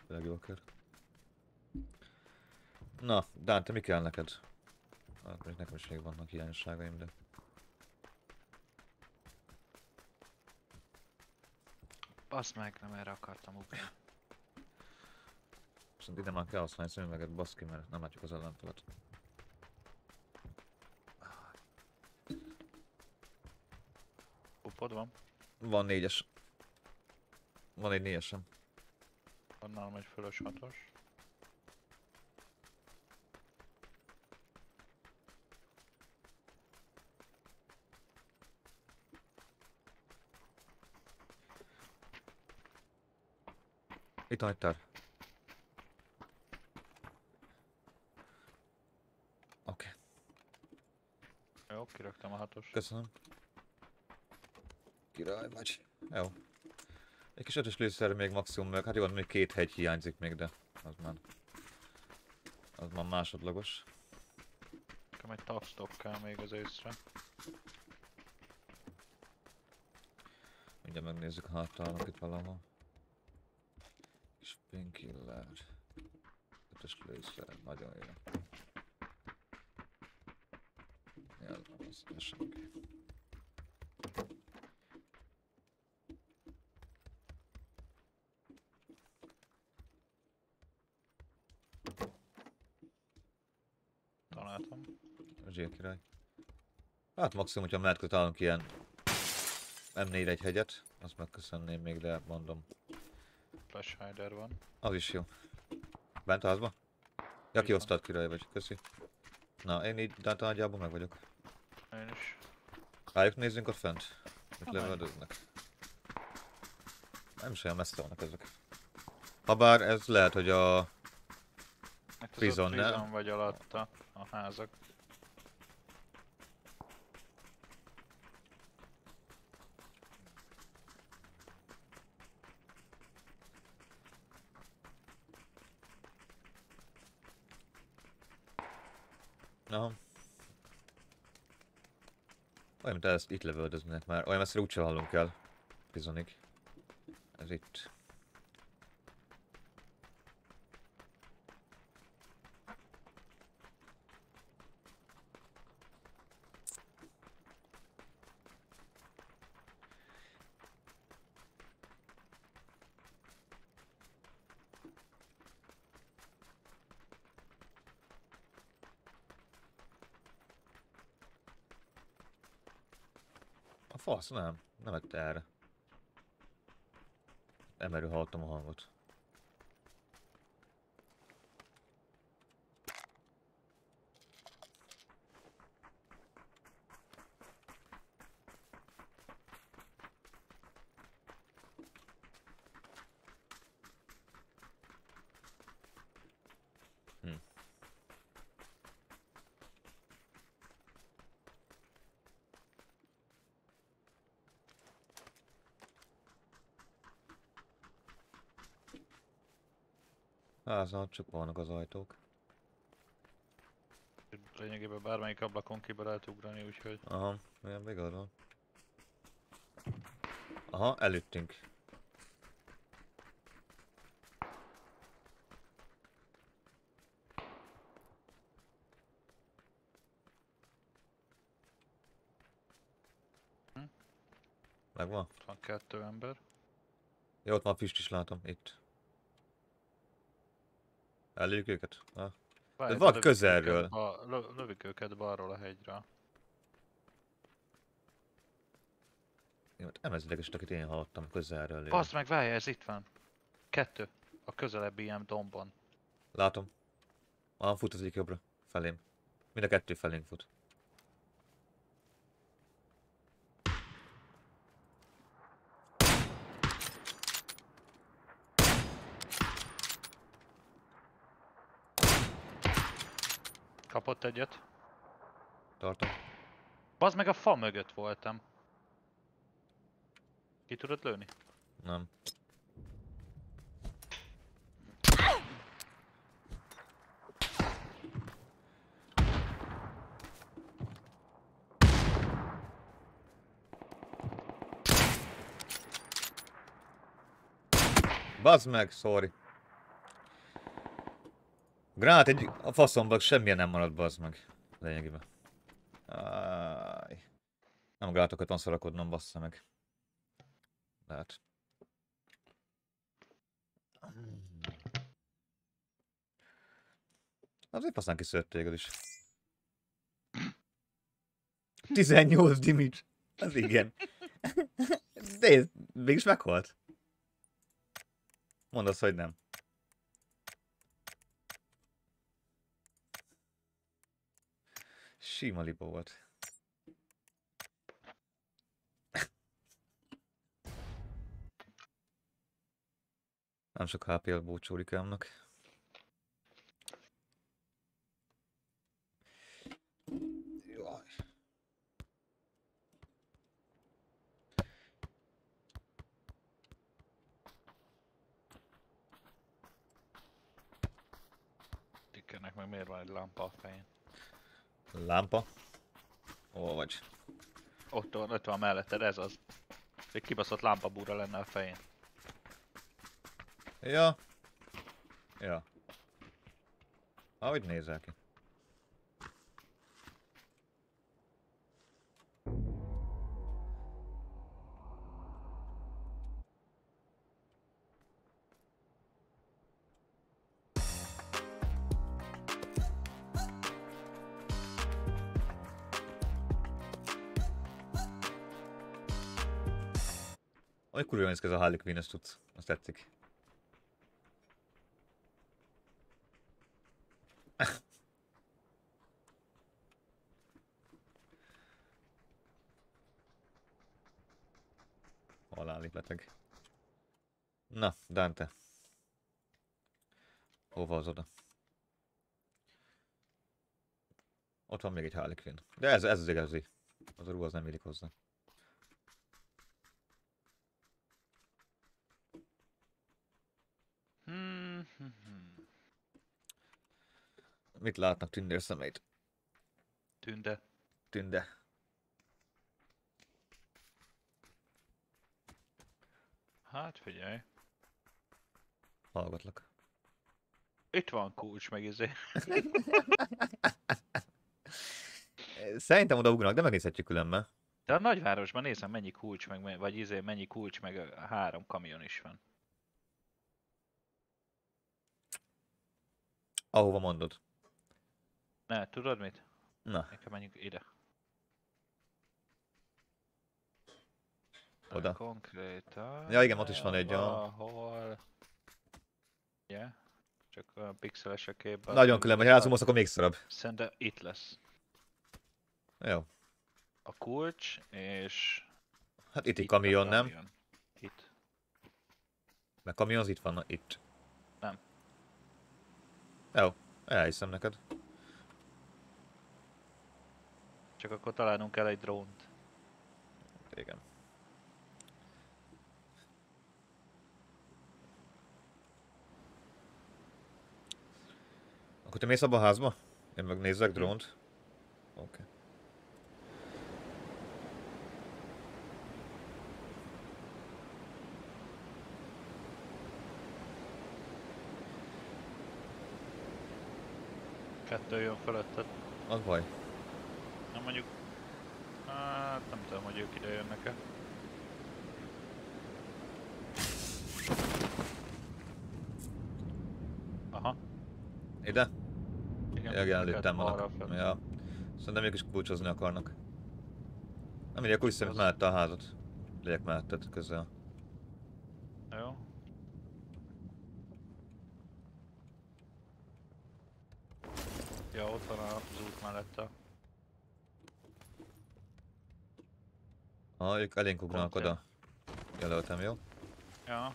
S2: Tényleg jól kör. Na, Dante, mi kell neked? Hát még nekem is még vannak hiányosságaim, de...
S7: Basz meg, nem erre akartam ugrani.
S2: Viszont ide már kell használni szemüveget, baszki, mert nem látjuk az ellenfelet.
S7: Upod van?
S2: Van négyes. Van egy négyesem.
S7: Van nálam egy fölös hatos.
S2: Itt tár. Oké,
S7: Jó, kiraktam a hatos.
S2: köszönöm. Király vagy. Jó. Egy kis ötös lőszer még maximum meg, hát jó, még két hegy hiányzik még, de az már... Az már másodlagos.
S7: Nekem egy tapstock kell még az észre.
S2: Mindjárt megnézzük, találok itt valahol. Kis painkiller. Ötös lőszer, nagyon jó. Jel, az, oké.
S7: Találtam.
S2: Zsír király. Hát maximum, hogyha mert találunk ilyen M4 egy hegyet, azt megköszönném még, de mondom.
S7: Hider van.
S2: Az is jó. Bent a házba? Ja, kiosztad király vagy, köszi. Na, én így de nagyjából meg vagyok.
S7: Én is.
S2: Rájuk nézzünk ott fent. Mit lövöldöznek. Nem is olyan messze vannak ezek. Habár ez lehet, hogy a
S7: Hát ez
S2: Prison, nem?
S7: prison vagy alatta a házak.
S2: Aha. Olyan, mint ezt itt lövöldöznek már. Olyan messzire úgyse hallunk el. Bizonik. Ez itt. A fasz, nem. Nem vette erre. Emerő hallottam a hangot. Házan csak vannak az ajtók.
S7: Lényegében bármelyik ablakon ki be lehet ugrani, úgyhogy...
S2: Aha, olyan igaz van. Aha, előttünk. Megvan?
S7: Ott van kettő ember.
S2: Jó, ott van füst is látom, itt. Előjük őket? Ha?
S7: Várj,
S2: De van közelről.
S7: lö, lövik őket balról a hegyre.
S2: Jó, hát nem ez akit én hallottam közelről.
S7: Baszd meg, várj, ez itt van. Kettő. A közelebbi ilyen dombon.
S2: Látom. Ah, fut az egyik jobbra. Felém. Mind a kettő felénk fut.
S7: Kapott egyet.
S2: Tartom.
S7: Bazd meg a fa mögött voltam. Ki tudod lőni?
S2: Nem. Bazd meg, sorry. Gránát egy a faszomban semmilyen nem maradt, bazd meg. Lényegében. Áj. Nem grátokat van szarakodnom, bassza meg. Lehet. Azért faszán kiszőtt téged is. 18 damage. Az igen. De mégis meghalt. Mondd azt, hogy nem. Sima liba volt. Nem sok HP a búcsórikámnak. Jaj.
S7: Tikkernek meg miért van egy lámpa a fején?
S2: Lámpa. Hol vagy?
S7: Ott van, ott van melletted, ez az. Egy kibaszott lámpabúra lenne a fején.
S2: Ja. Ja. Ahogy nézel ki. Hogy kurva néz ki ez a Harley Quinn, ezt tudsz. Azt tetszik. Halálig beteg. Na, Dante. Hova az oda? Ott van még egy Harley Quinn. De ez, ez az igazi. Az a ruha az nem illik hozzá.
S7: Hmm, hmm, hmm.
S2: Mit látnak tündér szemeit?
S7: Tünde.
S2: Tünde.
S7: Hát figyelj.
S2: Hallgatlak.
S7: Itt van kulcs meg izé.
S2: Szerintem oda ugranak, de megnézhetjük különben.
S7: De a nagyvárosban nézem mennyi kulcs meg, me- vagy izé mennyi kulcs meg ö, három kamion is van.
S2: Ahova mondod.
S7: Ne, tudod mit?
S2: Na.
S7: Nekem menjünk ide.
S2: Oda.
S7: Konkrétan...
S2: Ja, igen, ott is van egy a-
S7: Ahol... Yeah. Csak a pixeles a képben.
S2: Nagyon különben, ha elzumolsz, akkor még szarabb.
S7: Szerintem itt lesz.
S2: Jó.
S7: A kulcs, és...
S2: Hát itt
S7: itt a
S2: kamion, nem?
S7: kamion. Itt.
S2: Mert kamion az itt van, itt.
S7: Nem.
S2: Jó, elhiszem neked.
S7: Csak akkor találnunk kell egy drónt.
S2: Igen. Akkor te mész abba a házba? Én meg nézzek drónt? Oké. Okay.
S7: Kettő jön fölötted.
S2: Az baj.
S7: Mondjuk... Hát nem tudom, hogy ők ide jönnek-e. Aha.
S2: Ide?
S7: Igen,
S2: Igen, előttem vannak. Ja. Szerintem ők is kulcsozni akarnak. Nem mindegy, akkor visszamegyek mellette a házat. Legyek melletted közel.
S7: Jó. Ja, ott van az út mellette.
S2: Ha, ők elénk ugranak oda. Jelöltem, jó?
S7: Ja.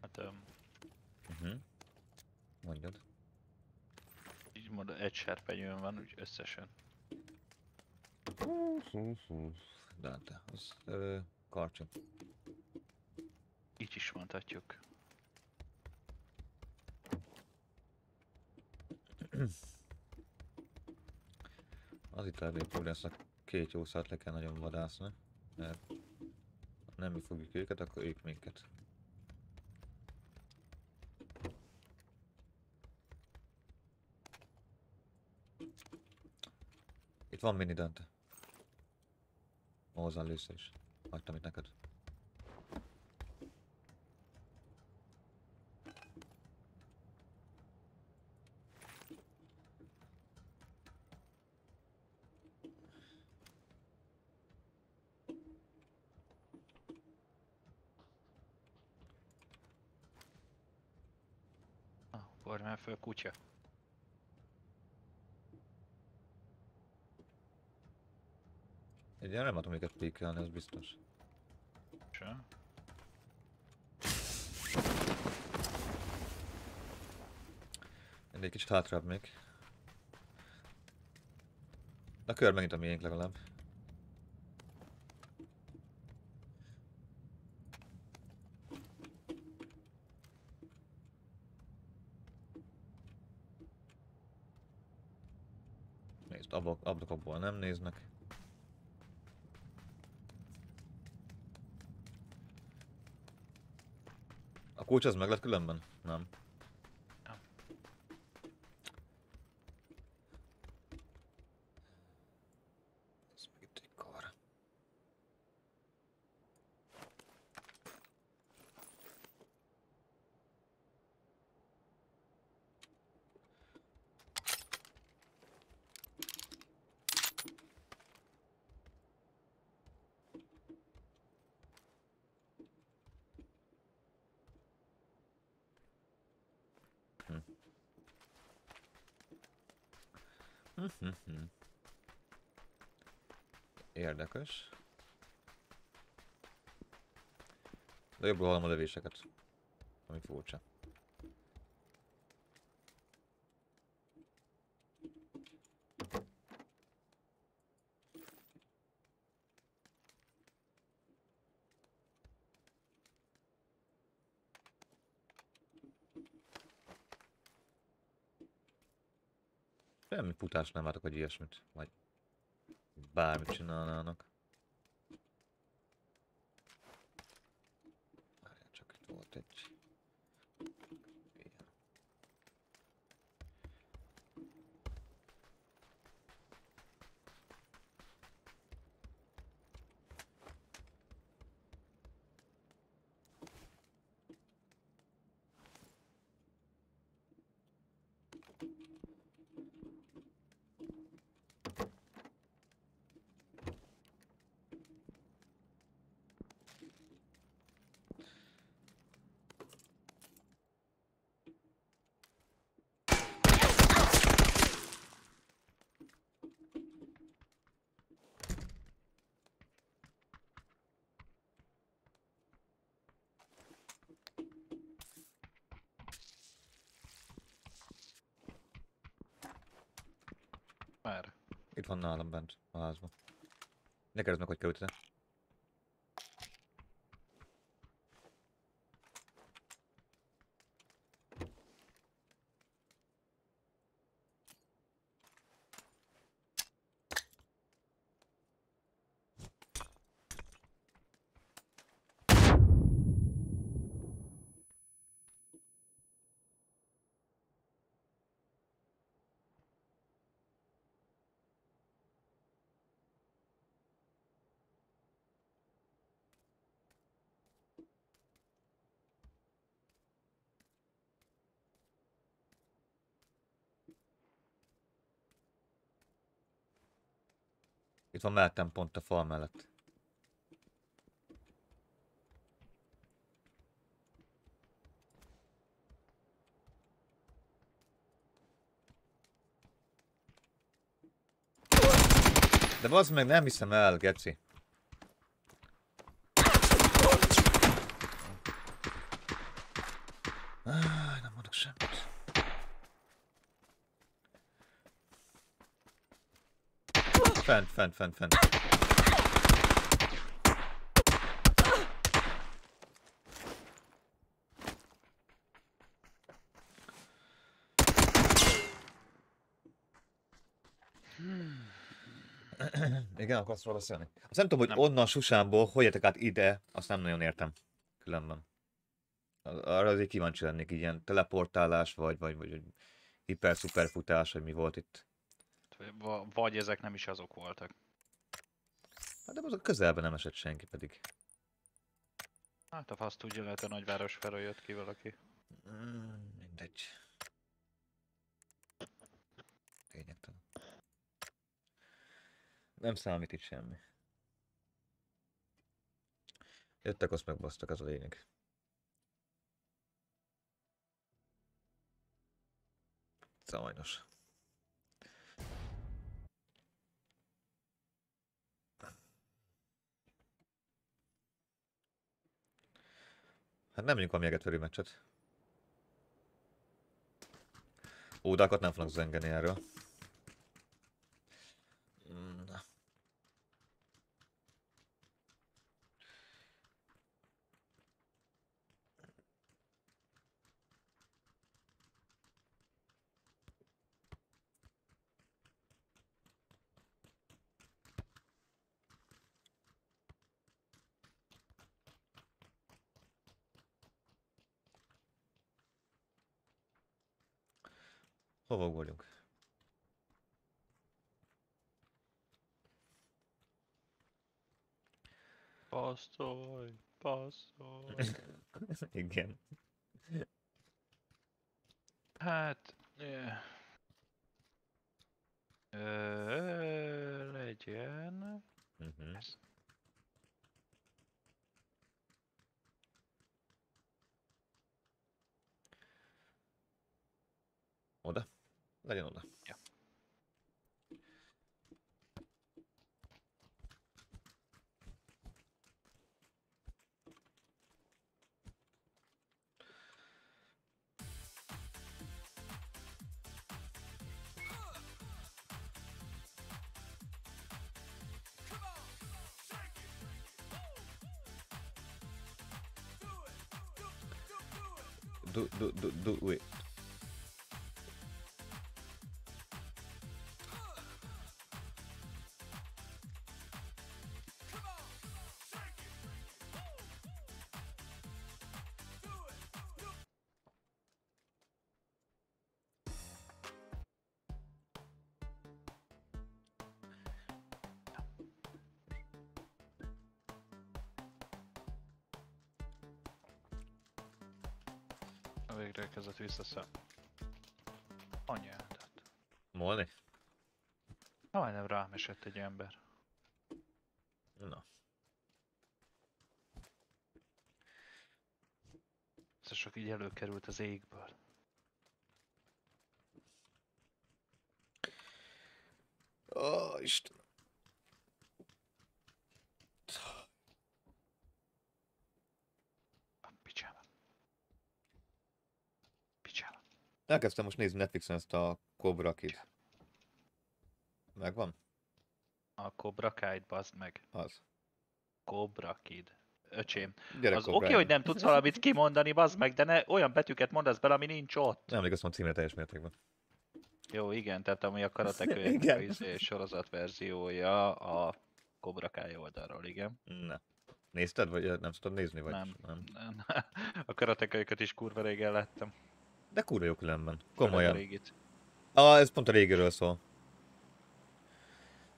S7: Hát öm,
S2: Uh-huh. Mondjad.
S7: így mondom, egy serpenyőm van, úgy összesen.
S2: Dante, az ö, karcsi.
S7: Így is mondhatjuk.
S2: Az itt túl lesz a két jó szart le kell nagyon vadászni. Mert nem mi fogjuk őket, akkor ők minket. Itt van mini Dante. Hozzá először is. Hagytam itt neked.
S7: Ah, formál föl kutya.
S2: Ilyen nem tudom őket pékelni, ez biztos.
S7: Se.
S2: Én egy kicsit hátrább még. A kör megint a miénk legalább. Nézd, ablak, ablakokból nem néznek. Kulcs az meg lett különben? Nem. Ez meg itt egy kar. Mhm. Érdekes. De jobbról hallom a lövéseket. Ami furcsa. Semmi putás nem látok, hogy ilyesmit. Vagy bármit csinálnának. Várjál csak, nálam bent a házban. Ne kérdezd meg, hogy került ide. Itt van mellettem pont a fal mellett. De az meg nem hiszem el, geci. Áj, nem mondok semmit. Fent, fent, fent, fent. Igen, akarsz róla beszélni? Azt nem tudom, hogy
S7: Nem.
S2: onnan Susánból hogy jöttek át ide, azt nem nagyon értem. Különben. Ar- Arra azért kíváncsi lennék, ilyen teleportálás, vagy, vagy, vagy hiper-szuper futás, hogy mi volt itt.
S7: Va- Vagy ezek nem is azok voltak.
S2: Hát de az a közelben nem esett senki pedig.
S7: Hát a fasz tudja, lehet a nagyváros felől jött ki valaki.
S2: Mm, mindegy. Lényegtelen. Nem számít itt semmi. Jöttek, azt megbasztak, az a lényeg. Sajnos. Hát nem mondjuk a még egy meccset. Ódákat nem fognak zengeni erről. Mm, na. Hova ugorjunk?
S7: Passzolj, passzolj.
S2: Igen.
S7: Hát... ö, Ö, legyen...
S2: Mhm.
S7: Ez.
S2: Oda? Oda.
S7: Ja.
S2: Do, do, do, do it.
S7: Visszaszem. Anyádat.
S2: Molni?
S7: Majdnem rám esett egy ember.
S2: Na.
S7: Ez csak így előkerült az égből.
S2: Ó, Isten.
S7: Picsába. Picsába.
S2: Elkezdtem most nézni Netflixen ezt a Cobra Kid. Megvan?
S7: A Cobra Kite, bazd meg.
S2: Az.
S7: Cobra Kid. Öcsém.
S2: Gyere,
S7: az oké,
S2: Kid.
S7: hogy nem tudsz valamit kimondani, bazd meg, de ne olyan betűket mondasz bele, ami nincs ott.
S2: Nem emlékszem a címre teljes mértékben.
S7: Jó, igen, tehát ami a Karate izé, sorozat verziója a Cobra Kai oldalról, igen.
S2: Ne. Nézted, vagy nem tudod nézni, vagy
S7: Nem.
S2: nem?
S7: Nem. A Karate Kid-ket is kurva régen lettem.
S2: De kurva jó különben.
S7: A
S2: Komolyan.
S7: régit.
S2: Ah, ez pont a régiről szól.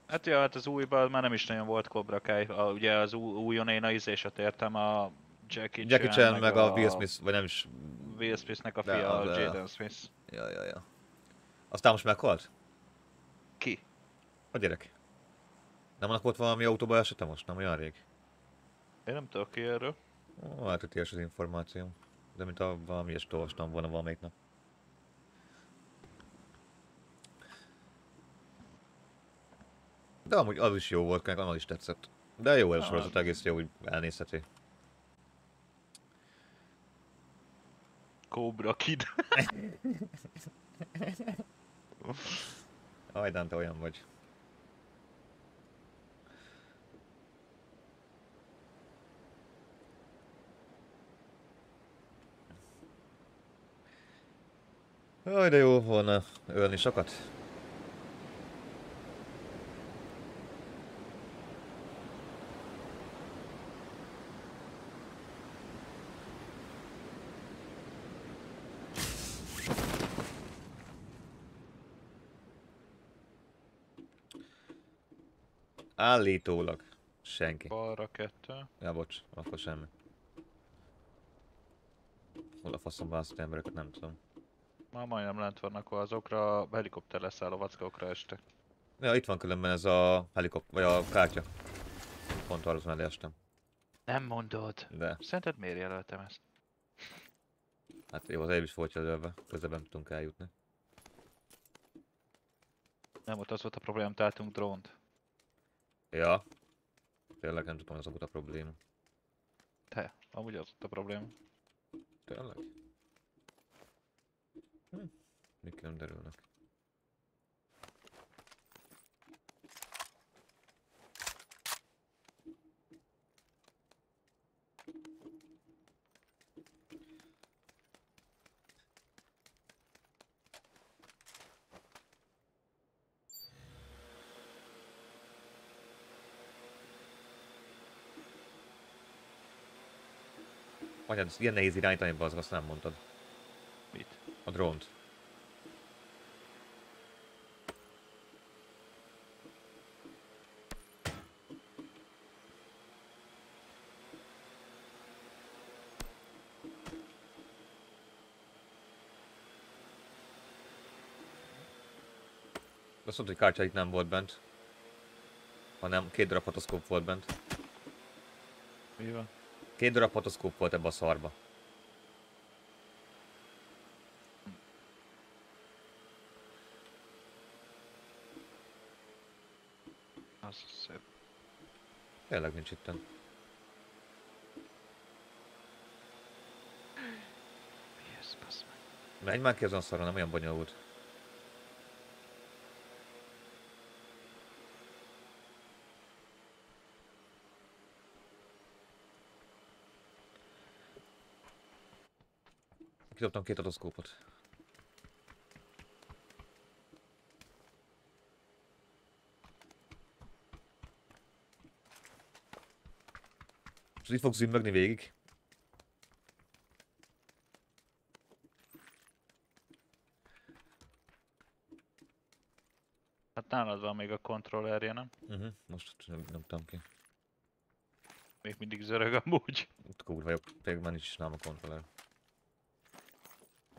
S7: Hát ja, hát az újban már nem is nagyon volt Cobra Kai. A, ugye az új, újon én a izésat értem, a Jackie,
S2: Jackie Chan, meg a Will Smith, vagy nem is...
S7: Will Smithnek a fia, a
S2: de-
S7: Jaden Smith.
S2: Ja, ja, ja. Aztán most meghalt?
S7: Ki?
S2: A gyerek. Nem annak volt valami autóba esete most? Nem olyan rég?
S7: Én nem tudok ki erről.
S2: Ó, hát hogy az információ. De mint a valami ilyesmit olvastam volna valamelyik nap. De amúgy az is jó volt, nekem az is tetszett. De jó ez sorozat, egész jó, hogy elnézhető.
S7: Cobra Kid.
S2: Ajdán, te olyan vagy. Jaj, de jó volna ölni sokat. Állítólag. Senki.
S7: Balra kettő.
S2: Ja, bocs, akkor semmi. Hol a faszom választott embereket, nem tudom.
S7: Már majdnem lent vannak, azokra a helikopter leszálló vackókra estek.
S2: Ja, itt van különben ez a helikop... vagy a kártya. Pont arra mellé estem.
S7: Nem mondod.
S2: De,
S7: Szerinted miért jelöltem ezt?
S2: hát jó, az előbb is volt jelölve, közben tudtunk eljutni.
S7: Nem volt az volt a problémám, találtunk drónt.
S2: Ja. Tényleg nem tudom, ez volt a probléma.
S7: Te, amúgy az volt a probléma.
S2: Tényleg? Hm. Mik nem derülnek. Anyád, ilyen nehéz irányítani, bazd, azt nem mondtad. Drónt. Azt mondta, hogy kártya itt nem volt bent. Hanem két darab hatoszkóp volt bent.
S7: Mi van?
S2: Két darab hatoszkóp volt ebbe a szarba.
S7: Az szép.
S2: Tényleg nincs itten.
S7: Mi ez, basz meg?
S2: Menj már ki a szarra, nem olyan bonyolult. Kidobtam két adoszkópot. És itt fogsz zümmögni végig?
S7: Hát nálad van még a kontrollerje, nem?
S2: Uh-huh, most nyomtam ki.
S7: Még mindig zörög amúgy.
S2: Kurva jobb, tényleg már nincs is nálam a kontroller.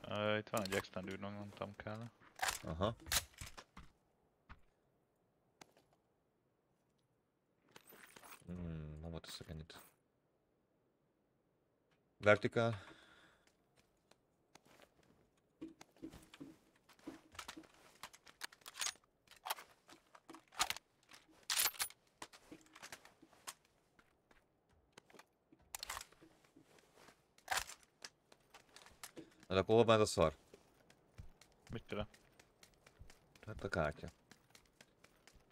S7: Uh, itt van egy extended mondtam kell.
S2: Aha. Hmm, hova teszek ennyit? Vertikál. Hát akkor hol van ez a szar?
S7: Mit tőle?
S2: Hát a kártya.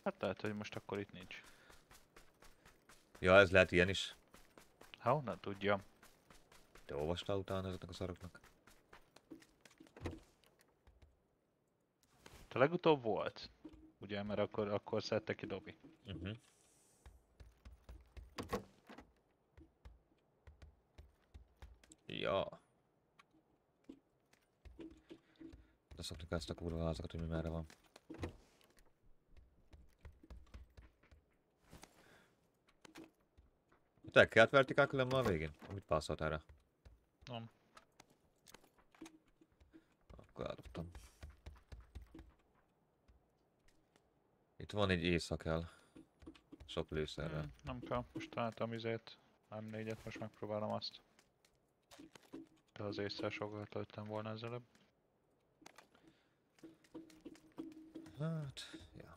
S7: Hát lehet, hogy most akkor itt nincs.
S2: Ja, ez lehet ilyen is.
S7: Ha honnan tudjam.
S2: Te olvastál utána ezeknek a szaroknak?
S7: Te legutóbb volt. Ugye, mert akkor, akkor szedte ki Dobi.
S2: Uh-huh. Ja. De szoktuk ezt a kurva házakat, hogy mi merre van. Te kellett vertikál különben a végén? Amit pászoltál rá?
S7: Nem.
S2: Akkor eldobtam. Itt van egy éjszakel. Sok lőszerrel.
S7: Hmm, nem kell, most találtam izét. Nem négyet, most megpróbálom azt. De az észre sokkal töltem volna ezzel.
S2: Hát, ja.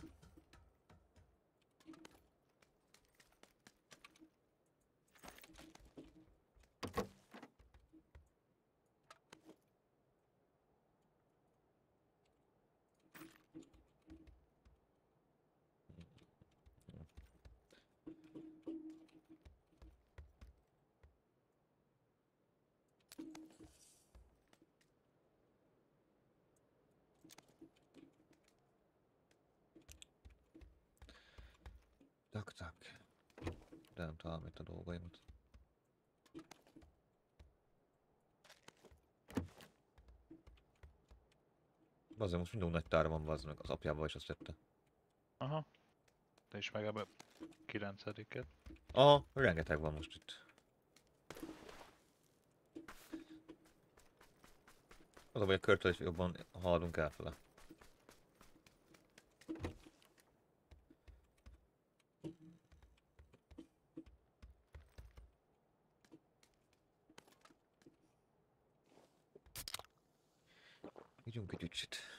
S2: Tak, tak. De nem találom itt a dolgaimat. Bazdmeg most minden nagy tár van, meg, az apjával is azt tette.
S7: Aha. Te is meg ebbe kilencediket.
S2: Aha, rengeteg van most itt. Az a baj, a körtől is jobban haladunk elfele. Ígyunk egy kicsit.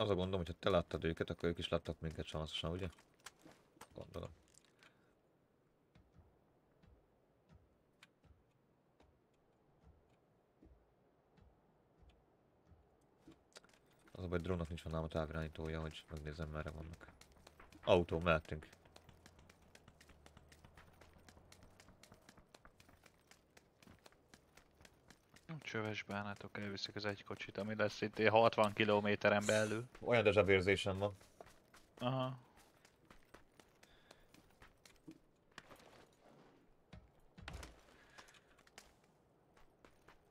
S2: Az a gondom, hogy ha te láttad őket, akkor ők is láttak minket sanszosan, ugye? Gondolom. Az a baj, drónnak nincs van nálam a távirányítója, hogy megnézem merre vannak. Autó, mehetünk.
S7: Csöves bánátok elviszik az egy kocsit, ami lesz itt ilyen 60 kilométeren belül.
S2: Olyan dezsebb érzésem van.
S7: Aha.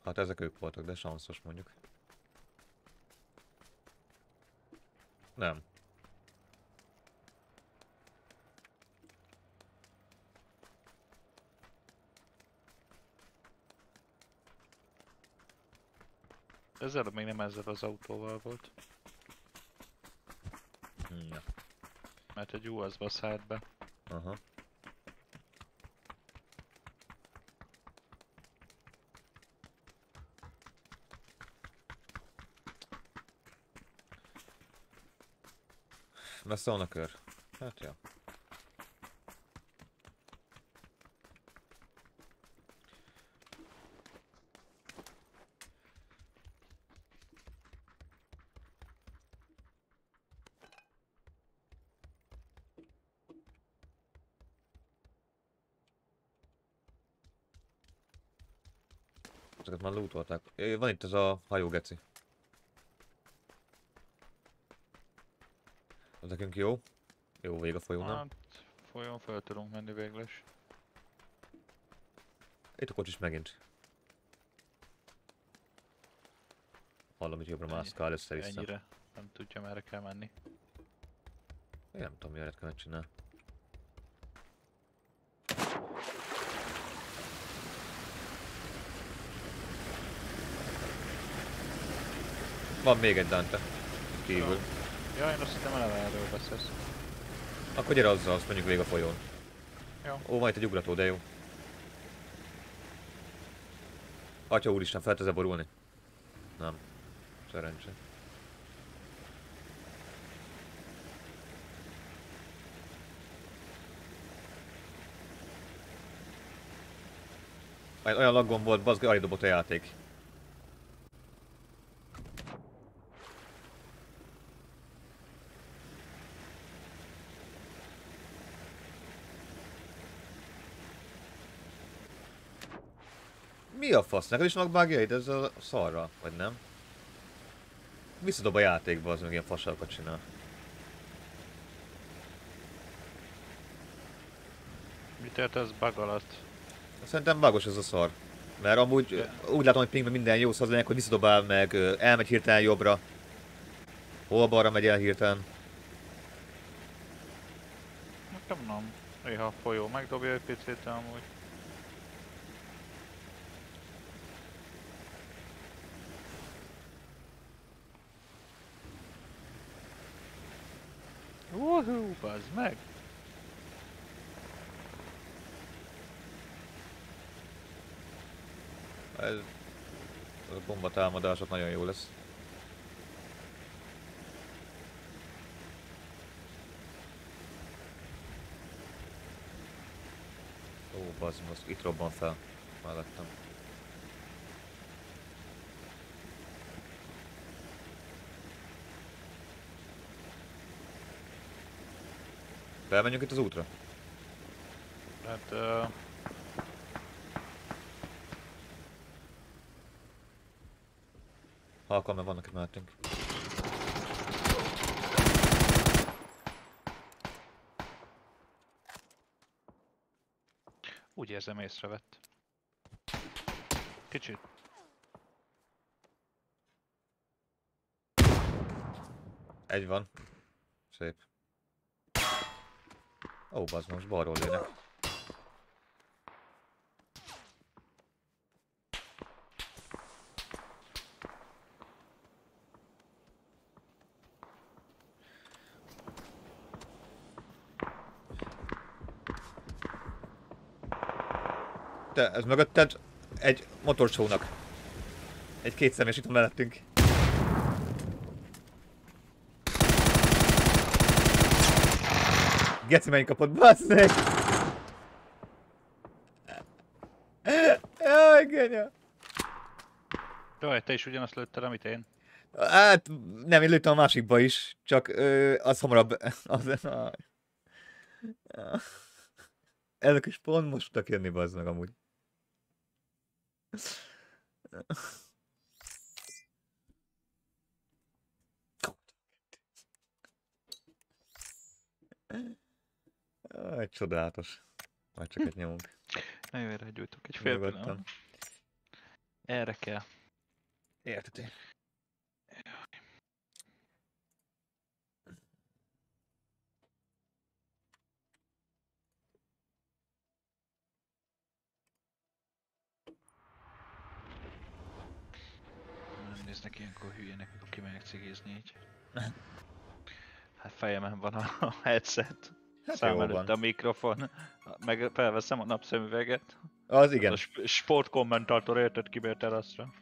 S2: Hát ezek ők voltak, de sanszos mondjuk. Nem.
S7: Ezzel még nem ezzel az autóval volt.
S2: Ja.
S7: Mert egy USB szállt be.
S2: Aha. Van a kör. Hát ja. Már lootolták. Van itt az a hajógeci. Az nekünk jó? Jó vég a folyó, nem?
S7: Hát, folyón föl tudunk menni végül is.
S2: Itt a kocsis megint. Hallom, hogy jobbra mászkál össze-vissza.
S7: Ennyire nem tudja merre kell menni.
S2: Én nem tudom, miért kell csinálni. Van még egy Dante. Kívül.
S7: Ja, én azt hittem eleve erről beszélsz.
S2: Akkor gyere azzal, azt mondjuk végig a folyón.
S7: Jó.
S2: Ó, itt egy ugrató, de jó. Atya úristen, fel tudsz borulni? Nem. Szerencse. Majd olyan laggom volt, bazd, alig dobott a játék. Mi a fasz? Neked is vannak bugjaid ez a szarra? Vagy nem? Visszadob a játékba, az meg ilyen faságokat csinál.
S7: Mit értesz bug alatt?
S2: Szerintem bugos ez a szar. Mert amúgy ö, úgy látom, hogy pingben minden jó szar hogy visszadobál meg, elmegy hirtelen jobbra. Hol balra megy el hirtelen.
S7: Nekem nem. Néha a folyó megdobja egy picit, de amúgy. Woohoo, bazd meg!
S2: Ez... A bomba támadások nagyon jó lesz. Ó, bazd, most itt robban fel. Mellettem. Felmenjünk itt az útra?
S7: Hát... Uh,
S2: Halkan, mert vannak itt mellettünk.
S7: úgy érzem észrevett. Kicsit.
S2: Egy van. Szép. Ó, bazd, most balról lőnek. Te, ez mögötted egy motorcsónak. Egy kétszemélyes itt mellettünk. Geci mennyi kapott, bassz meg! Jaj, genya!
S7: Jaj, te is ugyanazt lőtted, amit én.
S2: Hát, nem, én lőttem a másikba is, csak ö, az hamarabb... Az. Ezek is pont most tudtak jönni, bazd meg amúgy. Aj, csodálatos. Majd csak egy nyomunk.
S7: Nagyon erre gyújtok egy fél
S2: Nyugodtan.
S7: pillanat. Erre kell.
S2: Érteti.
S7: Nem néznek ilyenkor hülyének, mikor kimegyek cigizni így. Hát fejemen van a headset.
S2: Hát
S7: Szám előtt
S2: van.
S7: a mikrofon. Meg felveszem a napszemüveget.
S2: Az igen.
S7: A sp- sportkommentátor érted ki teraszra.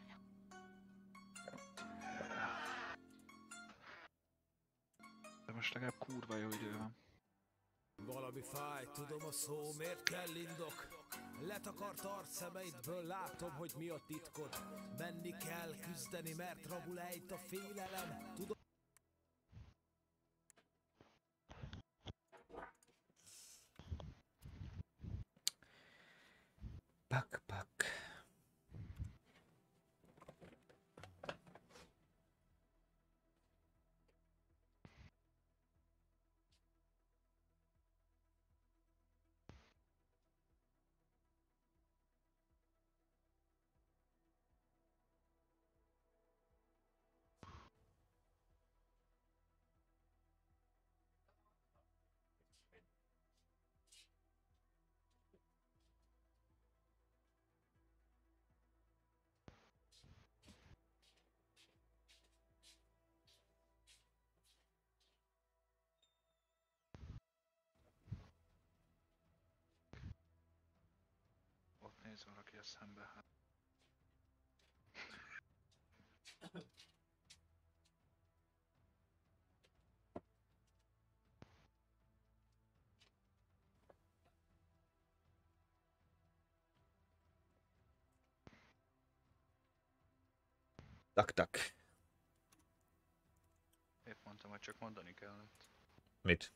S7: De most legalább kurva jó idő van.
S12: Valami fáj, tudom a szó, miért kell indok? Letakart arcszemeidből látom, hogy mi a titkod. Menni kell küzdeni, mert rabul ejt a félelem. Tudom...
S7: néz valaki a szembe. Hát.
S2: Tak, tak.
S7: Épp mondtam, hogy csak mondani kellett.
S2: Mit?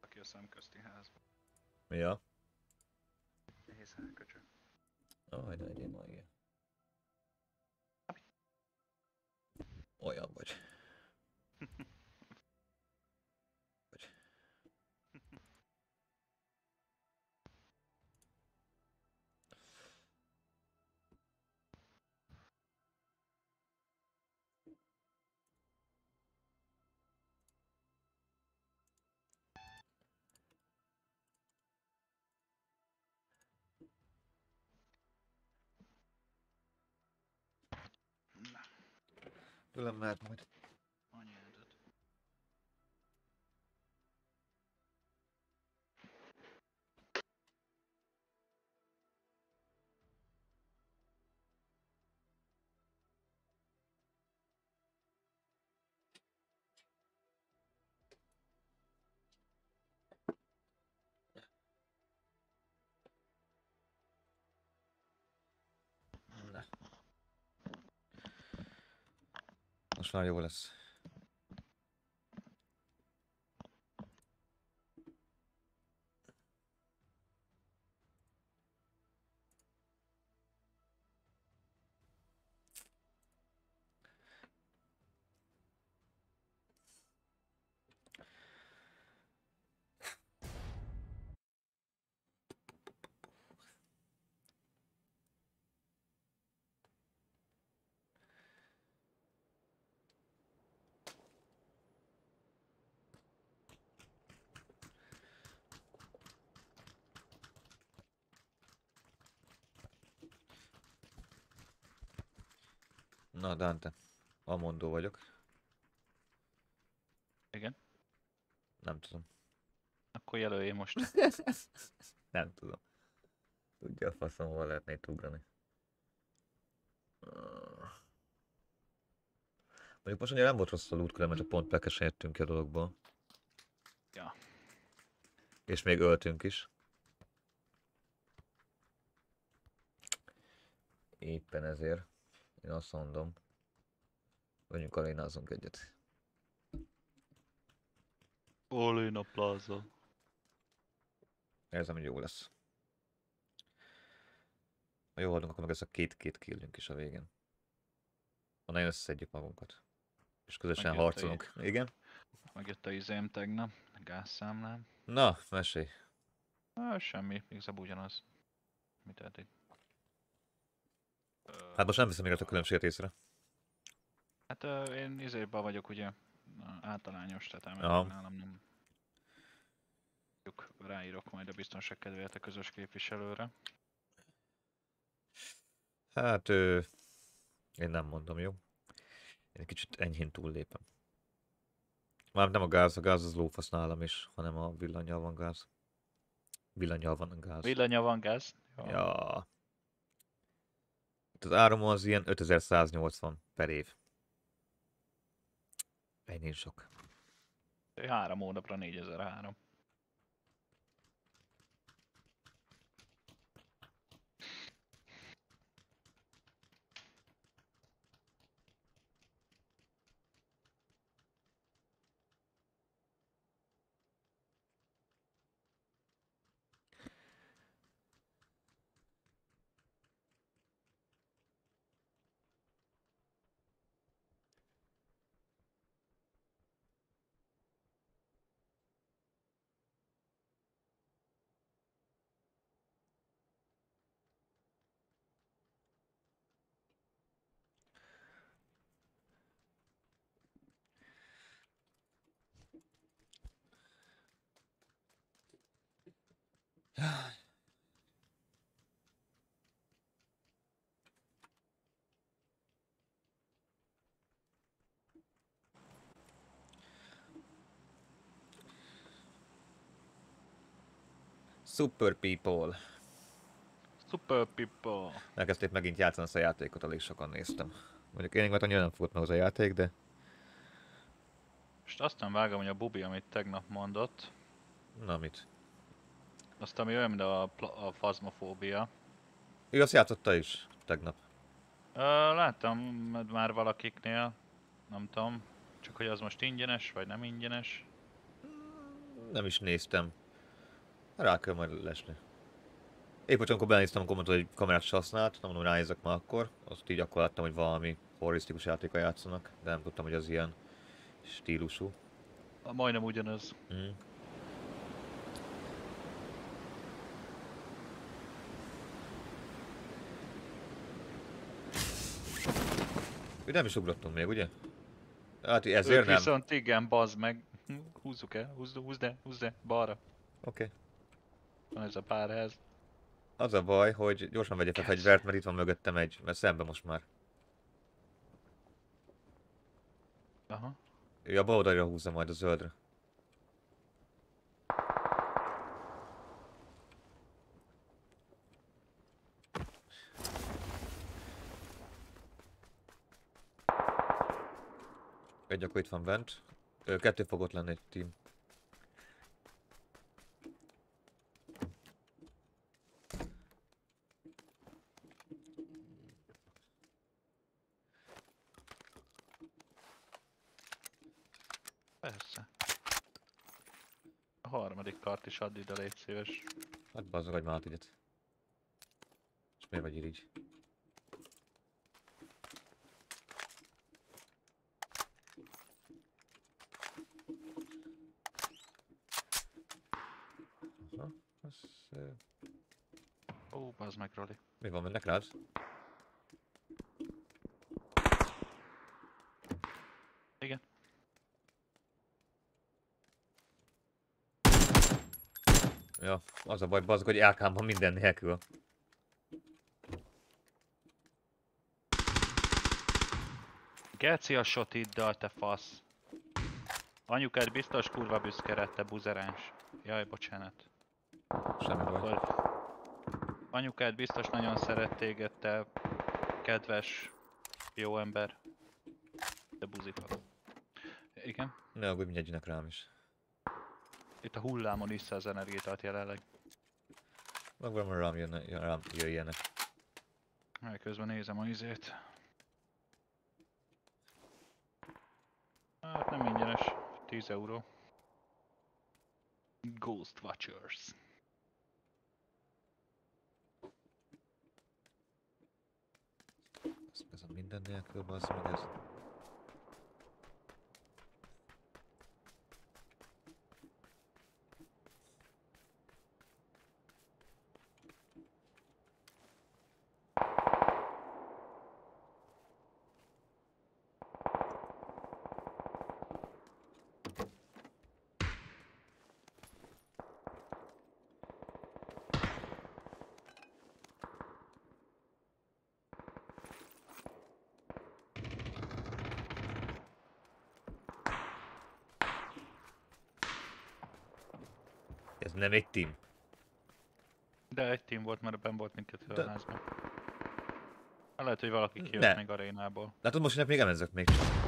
S7: Aki a szemközti házban.
S2: Ja.
S7: Nehéz elköcsög.
S2: Aj, de egyén ma igen. Olyan vagy. vagy. Tőlem mehet Most már jó lesz. Na, Dante. Amondó vagyok.
S7: Igen.
S2: Nem tudom.
S7: Akkor jelölje most.
S2: Nem tudom. Tudja a faszom, hol lehetne itt ugrani. Mondjuk most ugye nem volt rossz a loot különben, csak pont pekesen jöttünk ki a dologból.
S7: Ja.
S2: És még öltünk is. Éppen ezért. Én azt mondom. Vagyunk arénázunk egyet.
S7: Olina Plaza.
S2: Érzem, hogy jó lesz. Ha jól haladunk, akkor meg ez a két-két killünk is a végén. Ha nagyon összeszedjük magunkat. És közösen
S7: Megjött a
S2: harcolunk. Igen?
S7: Megjött a izém tegnap, a gázszámlám.
S2: Na, mesélj.
S7: Ah, semmi, igazából ugyanaz. Mit eddig?
S2: Hát most nem veszem még a különbséget észre.
S7: Hát ö, én izében vagyok ugye általányos, tehát elmegyek nálam nem. Ráírok majd a biztonság kedvéért a közös képviselőre.
S2: Hát, ö, én nem mondom, jó? Én kicsit enyhén túllépem. Már nem a gáz, a gáz az lófasz nálam is, hanem a villanyjal van gáz. Villanyjal van a gáz.
S7: Villanya van gáz. Jó.
S2: Ja. Itt az áram az ilyen 5180 per év. Ennyi sok.
S7: Három hónapra 4003.
S2: Super People.
S7: Super people.
S2: Elkezdték megint játszani ezt a játékot, elég sokan néztem. Mondjuk én meg annyira nem fogott meg az a játék, de
S7: Most azt nem vágom, hogy a Bubi, amit tegnap mondott,
S2: na mit.
S7: Azt ami olyan, mint a, a fazmofóbia.
S2: Azt játszotta is tegnap.
S7: Ö, láttam már valakiknél, nem tudom, csak hogy az most ingyenes, vagy nem ingyenes.
S2: Nem is néztem. Rá kell majd lesni. Épp hogy amikor belenéztem, akkor mondta, hogy kamerát se használt, nem mondom, ránézek már akkor. Azt így akkor láttam, hogy valami horrorisztikus játéka játszanak, de nem tudtam, hogy az ilyen stílusú.
S7: Majdnem ugyanaz.
S2: Mm. Ő nem is ugrottunk még, ugye? Hát ezért
S7: Ők
S2: nem.
S7: viszont igen, bazd meg. Húzzuk el, húzd, húzd el, húzd el, balra.
S2: Oké.
S7: Van ez a párház.
S2: Az a baj, hogy gyorsan vegye fel fegyvert, mert itt van mögöttem egy, mert szembe most már.
S7: Aha.
S2: Ő a bal oldalra húzza majd a zöldre. Egy akkor itt van bent. Kettő fog ott lenni egy team.
S7: Persze. A harmadik kart is add ide, légy szíves.
S2: Hát bazzag, hogy már. És miért vagy irigy? Aha, az... ö,
S7: Ó, bazd Roli.
S2: Mi van, mennek rád?
S7: Igen.
S2: Ja, az a baj, bazzag, hogy LK-n van minden nélkül.
S7: Geci a sotiddal, te fasz. Anyukád biztos kurva büszke rá, te buzeráns. Jaj, bocsánat.
S2: Semmi baj.
S7: Anyukád biztos nagyon szeret téged, te kedves, jó ember. De buzifa. Igen.
S2: Ne aggódj, mindjárt jönnek rám is.
S7: Itt a hullámon iszza az energiát jelenleg.
S2: Meg valami rám, jönne, jön- rám jöjjenek.
S7: Közben nézem a izét. Hát nem ingyenes. 10 euró. Ghost Watchers.
S2: Ez, ez a minden nem egy team.
S7: De egy team volt, mert benn volt mindkettő
S2: De-
S7: a házban. Lehet, hogy valaki kijött
S2: Ne.
S7: még arénából.
S2: Látod, most én még emezek még csak.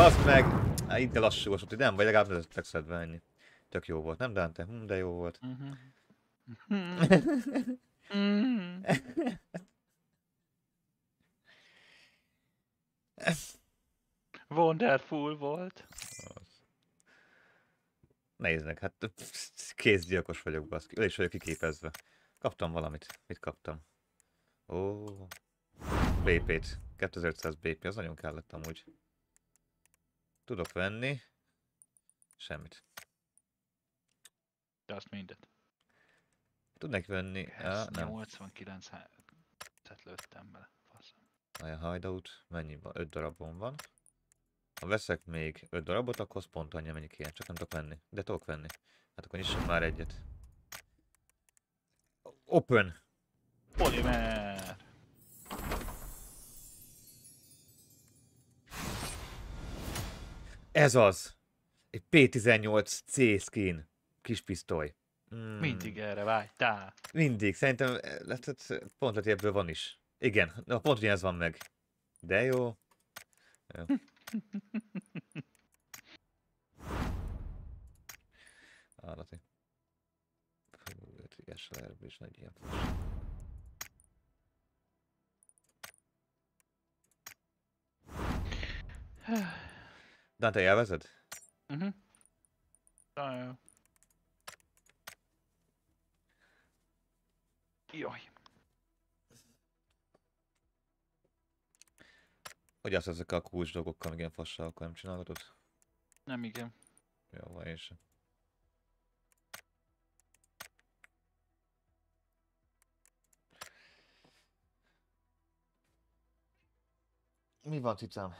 S2: Baszd meg! Á, itt lassú volt, hogy nem, vagy legalább vezettek szedve ennyi. Tök jó volt, nem Dante? Hm, de jó volt.
S7: Wonderful volt.
S2: Néznek, hát kézgyilkos vagyok, baszki. Ő is vagyok kiképezve. Kaptam valamit. Mit kaptam? Ó, BP-t. 2500 BP, az nagyon kellett amúgy. Tudok venni. Semmit.
S7: De azt mindet.
S2: Tudnék venni.
S7: Ez
S2: Á, nem.
S7: 89 tehát lőttem bele.
S2: A hideout mennyi van? 5 darabon van. Ha veszek még 5 darabot, akkor pont annyi, mennyi kéne. Csak nem tudok venni. De tudok venni. Hát akkor nyissunk már egyet. Open!
S7: Polimer!
S2: Ez az! Egy P18C skin. Kis pisztoly. Mm,
S7: Mindig erre vágytál.
S2: Mindig. Szerintem eh, lehet, hogy pont lehet, ebből van is. Igen, na, pont ugyanez van meg. De jó. jó. Állati. Ötvéges leerbe is nagy ilyen. Dante, élvezed?
S7: Mhm. Nagyon jó. Jaj.
S2: Hogy azt ezekkel a kulcs dolgokkal, meg ilyen fasságokkal nem csinálgatod?
S7: Nem igen.
S2: Jó, van én sem. Mi van, cicám?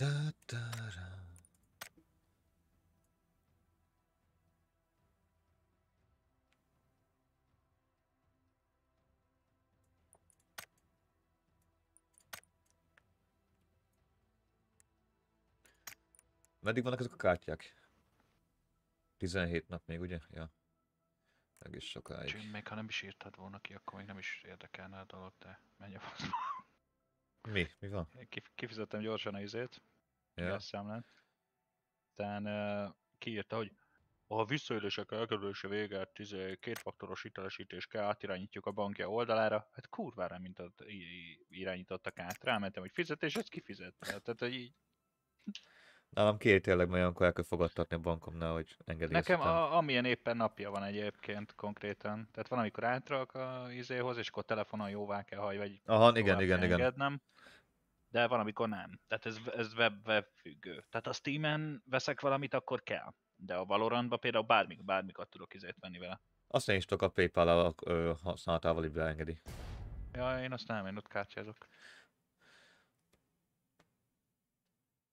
S2: Da, da, da. Meddig vannak ezek a kártyák? 17 nap még, ugye? Ja. Egész sokáig.
S7: Úgyhogy még ha nem is írtad volna ki, akkor még nem is érdekelne a dolog, de menj a faszba.
S2: Mi? Mi van?
S7: Kif- kifizettem gyorsan a izét,
S2: Ja.
S7: ja. számlát. Aztán uh, kiírta, hogy a visszaélések elkerülése véget, izé, kétfaktoros hitelesítés kell, átirányítjuk a bankja oldalára. Hát kurvára, mint a, í- irányítottak át. Rámentem, hogy fizetés, ezt kifizet. Tehát, hogy így,
S2: Nálam két tényleg olyankor el kell fogadtatni a bankomnál, hogy engedélyezhetem.
S7: Nekem a, amilyen éppen napja van egyébként konkrétan. Tehát van, amikor átrak a izéhoz, és akkor telefonon jóvá kell hagy, vagy
S2: Aha, igen, igen, igen.
S7: engednem. De van, amikor nem. Tehát ez, ez web, web függő. Tehát a Steam-en veszek valamit, akkor kell. De a Valorantban például bármik, bármikat tudok izét venni vele.
S2: Azt én is tudok a PayPal ö, használatával így beengedi.
S7: Ja, én azt nem, én ott kártyázok.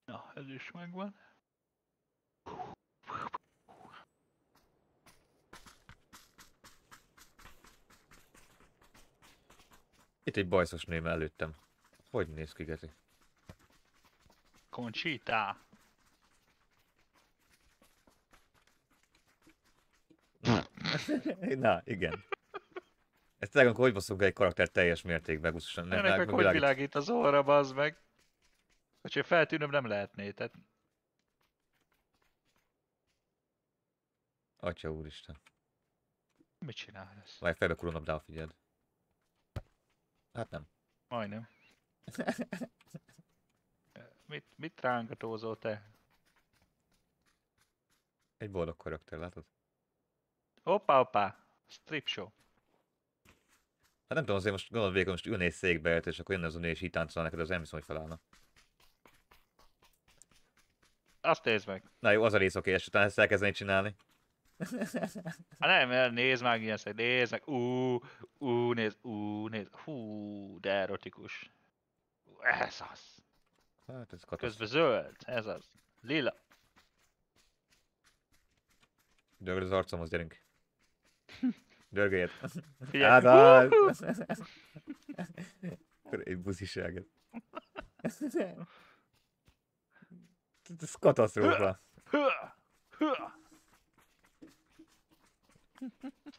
S7: Na, ez is megvan.
S2: Itt egy bajszos ném előttem. Hogy néz ki, Gezi?
S7: Conchita.
S2: Na, igen. Ezt tényleg, hogy basszunk egy karakter teljes mértékben, gusztusan.
S7: Ennek meg hogy világít az óra, bazd meg. Hogyha feltűnöm nem lehetné, tehát
S2: Atya úristen.
S7: mit csinál ez?
S2: Várj, fejbe kurom a figyeld. Hát nem.
S7: Majdnem. mit, mit rángatózol te?
S2: Egy boldog karakter, látod?
S7: Hoppá, hoppá! Strip show.
S2: Hát nem tudom, azért most gondolod végül most ülnél székbe, és akkor jönne az és így táncol neked, az nem hiszem, hogy felállna.
S7: Azt nézd meg.
S2: Na jó, az a rész oké, és utána ezt elkezdeni csinálni.
S7: Hát nem, nézd meg ilyen szeg, nézd meg, ú, ú, nézd, ú, nézd, hú, de erotikus. Ez az.
S2: Hát ez
S7: Közben zöld, ez az. Lila.
S2: Dörgöd az arcomhoz, gyerünk. Dörgöljed.
S7: Figyelj.
S2: Hát. Egy buziságet. Ez katasztrófa.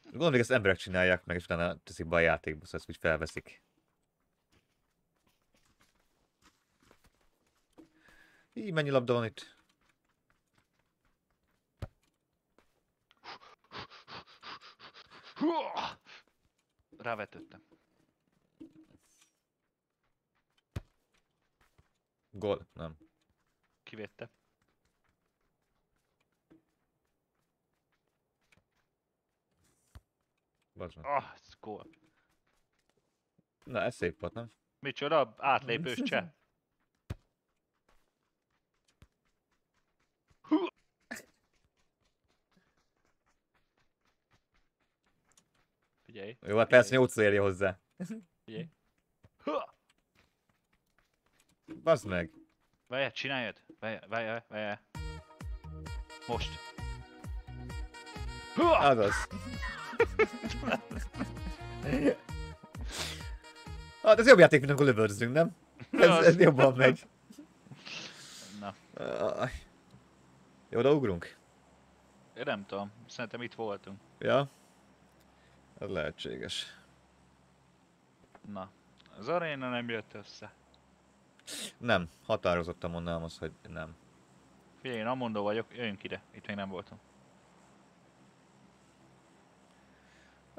S2: Gondolom, hogy ezt emberek csinálják meg, és utána teszik be a játékba, szóval ezt úgy felveszik. Így mennyi labda van itt?
S7: Rávetődtem.
S2: Gól? Nem.
S7: Kivédte.
S2: Bazd.
S7: Ah, ez gól.
S2: Na, ez szép volt, nem?
S7: Micsoda? Átlépős cseh. Figyelj.
S2: Jó, hát persze 8 érje hozzá.
S7: Figyelj.
S2: Bazd meg.
S7: Várjál, csináljad. Várjál, várjál, várjál. Most.
S2: Azaz. Hát ez jobb játék, mint amikor lövörzünk, nem? Ez, ez jobban megy.
S7: Na.
S2: Jó, oda ugrunk?
S7: Én nem tudom, szerintem itt voltunk.
S2: Ja. Ez lehetséges.
S7: Na. Az aréna nem jött össze.
S2: Nem, határozottan mondanám azt, hogy nem.
S7: Figyelj, én Amondó vagyok, jöjjünk ide. Itt még nem voltunk.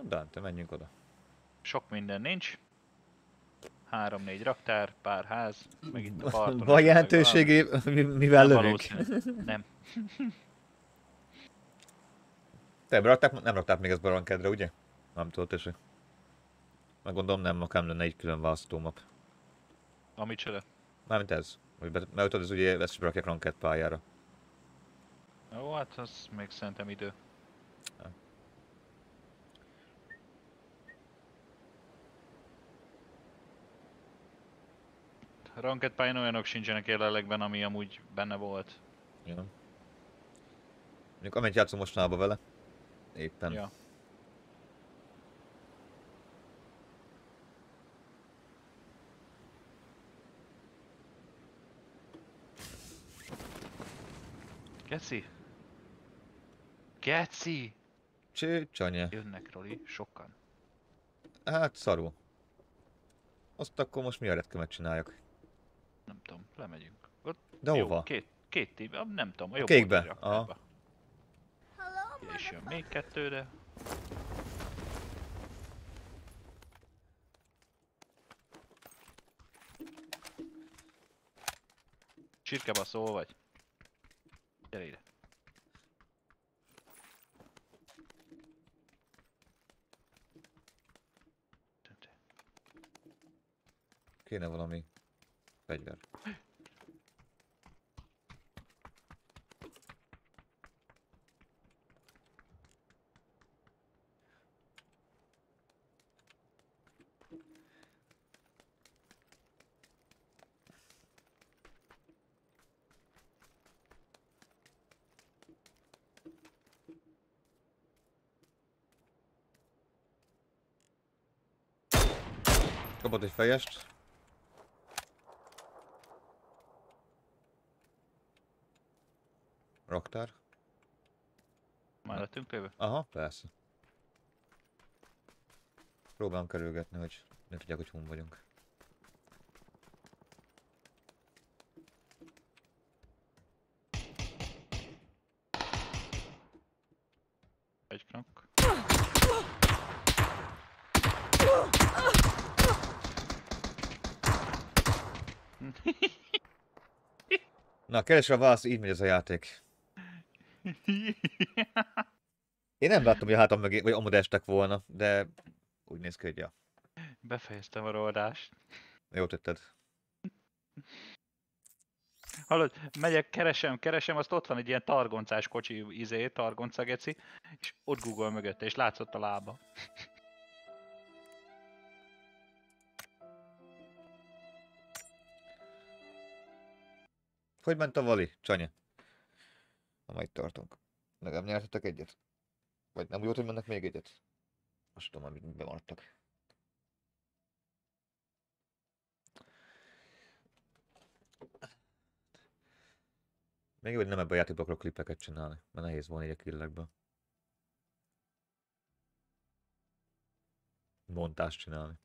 S2: Dante, menjünk oda.
S7: Sok minden nincs. Három-négy raktár, pár ház, meg itt a parton.
S2: Van jelentőségé, mi- mivel
S7: Nem
S2: lövünk?
S7: Nem.
S2: Te rakták, nem rakták még ezt Barankedre, ugye? Nem tudod, és meg gondolom nem, akár lenne egy külön választómap.
S7: Amit csoda.
S2: Mármint ez. Hogy be- Mert tudod, ez ugye ezt is berakják Ranked pályára.
S7: Jó, hát az még szerintem idő. Ranked pályán olyanok sincsenek jelenlegben, ami amúgy benne volt.
S2: Ja. Mondjuk amennyit játszom mostanában vele. Éppen.
S7: Ja. Geci! Geci!
S2: Cső, csanya.
S7: Jönnek, Roli, sokan.
S2: Hát szarul. Azt akkor most mi a retkemet csináljak?
S7: Nem tudom, lemegyünk. Ott
S2: De
S7: jó,
S2: hova?
S7: Két, két tím, ah, nem tudom, a
S2: A
S7: jobb
S2: kékbe? Aha.
S7: Ide is jön még kettőre. Csirkebaszó vagy? Gyere ide.
S2: Kéne valami fegyver. Kapott egy fejest. Raktár.
S7: Már lettünk téve?
S2: Aha, persze. Próbálom kerülgetni, hogy ne tudják, hogy hon vagyunk.
S7: Egy knok.
S2: Na, keresve a választ, így megy ez a játék. Én nem láttam, hogy a hátam mögé, vagy amúgy estek volna, de úgy néz ki, hogy ja.
S7: Befejeztem a roldást.
S2: Jó tetted.
S7: Hallod, megyek, keresem, keresem, azt ott van egy ilyen targoncás kocsi, izé, targonca geci, és ott Google mögötte, és látszott a lába.
S2: Hogy ment a vali, Csanya? Na, majd tartunk. Legalább nyertetek egyet? Vagy nem úgy volt, hogy mennek még egyet? Azt tudom, amit bemaradtak. Még jó, hogy nem ebben a játékban akarok klipeket csinálni, mert nehéz volna így a killekben. Montást csinálni.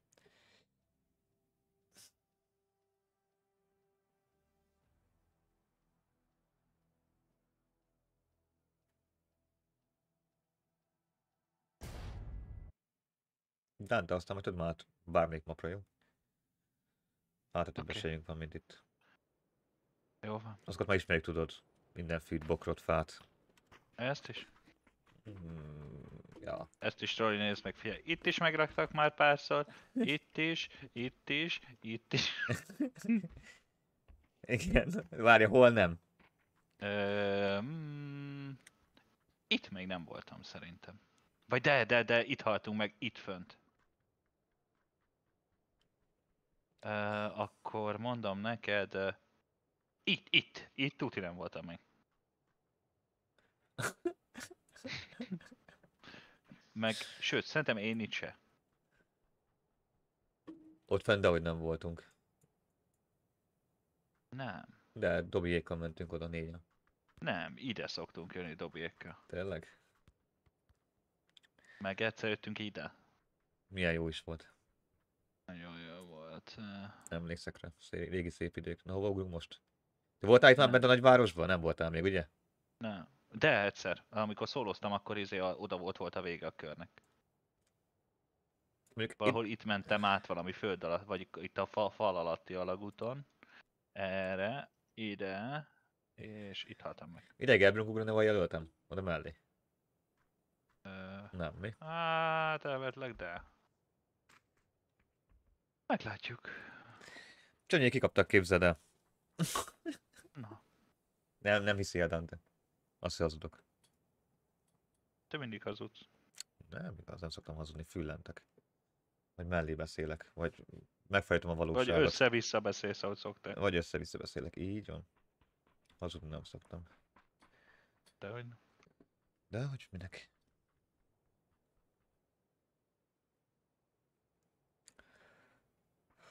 S2: Dante, aztán majd tudod már bármelyik mapra, jó? Hát, több
S7: Oké.
S2: esélyünk van, mint itt.
S7: Jó van.
S2: Azokat már ismerik, tudod. Minden feed, bokrot, fát.
S7: Ezt is?
S2: Mm, ja.
S7: Ezt is Roli nézd meg, figyelj. Itt is megraktak már párszor, itt is, itt is, itt is.
S2: Igen. Várja, hol nem?
S7: Ö, mm, itt még nem voltam szerintem. Vagy de, de, de itt haltunk meg, itt fönt. Uh, akkor mondom neked... Uh, itt, itt, itt tuti nem voltam még. Meg, sőt, szerintem én itt se.
S2: Ott fent, de hogy nem voltunk.
S7: Nem.
S2: De Dobiékkal mentünk oda négyen.
S7: Nem, ide szoktunk jönni Dobiékkel.
S2: Tényleg?
S7: Meg egyszer jöttünk ide.
S2: Milyen jó is volt.
S7: Nagyon jó volt. Eh.
S2: Emlékszek rá. Szé- régi szép idők. Na, hova ugrunk most? Te voltál itt már bent a nagyvárosban? Nem voltál még, ugye?
S7: Nem. De egyszer, amikor szóloztam, akkor izé a, oda volt, volt a vége a körnek.
S2: Mondjuk
S7: Valahol itt... mentem át valami föld alatt, vagy itt a fa, fal alatti alagúton. Erre, ide, és itt haltam meg.
S2: Ideig el bírunk ugrani, vagy jelöltem? Oda mellé.
S7: Ö,
S2: Nem, mi?
S7: hát elvetleg, de... Meglátjuk.
S2: Csönyé kikaptak, képzeld el.
S7: Na.
S2: Nem, nem hiszi el Dante. Azt hazudok.
S7: Te mindig hazudsz.
S2: Nem, igaz, nem szoktam hazudni, füllentek. Vagy mellé beszélek, vagy megfejtem a
S7: Vagy
S2: valóságot.
S7: össze-vissza beszélsz, ahogy szoktál.
S2: Vagy össze-vissza beszélek, így van. Hazudni nem szoktam.
S7: De hogy nem.
S2: De hogy minek?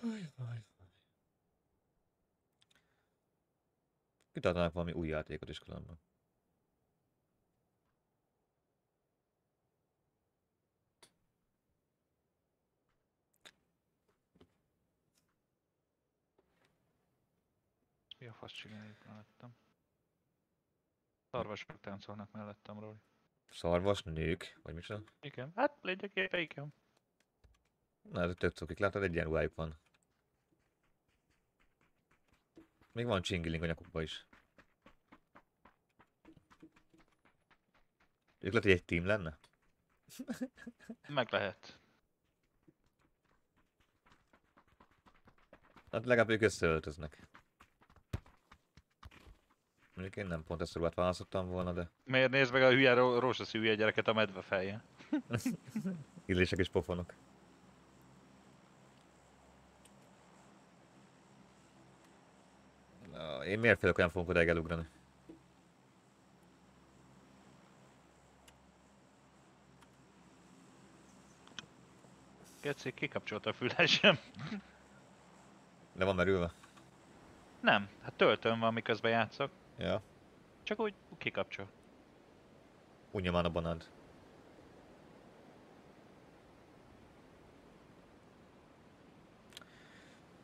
S2: Haj. Kitalálnak valami új játékot is különben.
S7: Mi a fasz csináljuk mellettem? Szarvasok táncolnak mellettem, Rory.
S2: Szarvas nők, vagy micsoda?
S7: Igen, hát lényegében igen.
S2: Na, ez tök cukik, látod, egyenruhájuk van. Még van csingiling a nyakukba is. Ők lehet, hogy egy team lenne?
S7: Meg lehet.
S2: Hát legalább ők összeöltöznek. Mondjuk én nem pont ezt a választottam volna, de
S7: Miért nézd meg a hülye ro- rózsaszín hülye gyereket a medve fejjel?
S2: illések és pofonok. Na, én miért félek, hogy nem fogunk odáig elugrani?
S7: Geci, kikapcsolta a fülesem.
S2: Le van merülve?
S7: Nem, hát töltőn van, miközben játszok.
S2: Ja.
S7: Csak úgy kikapcsol.
S2: Unja már a banánt.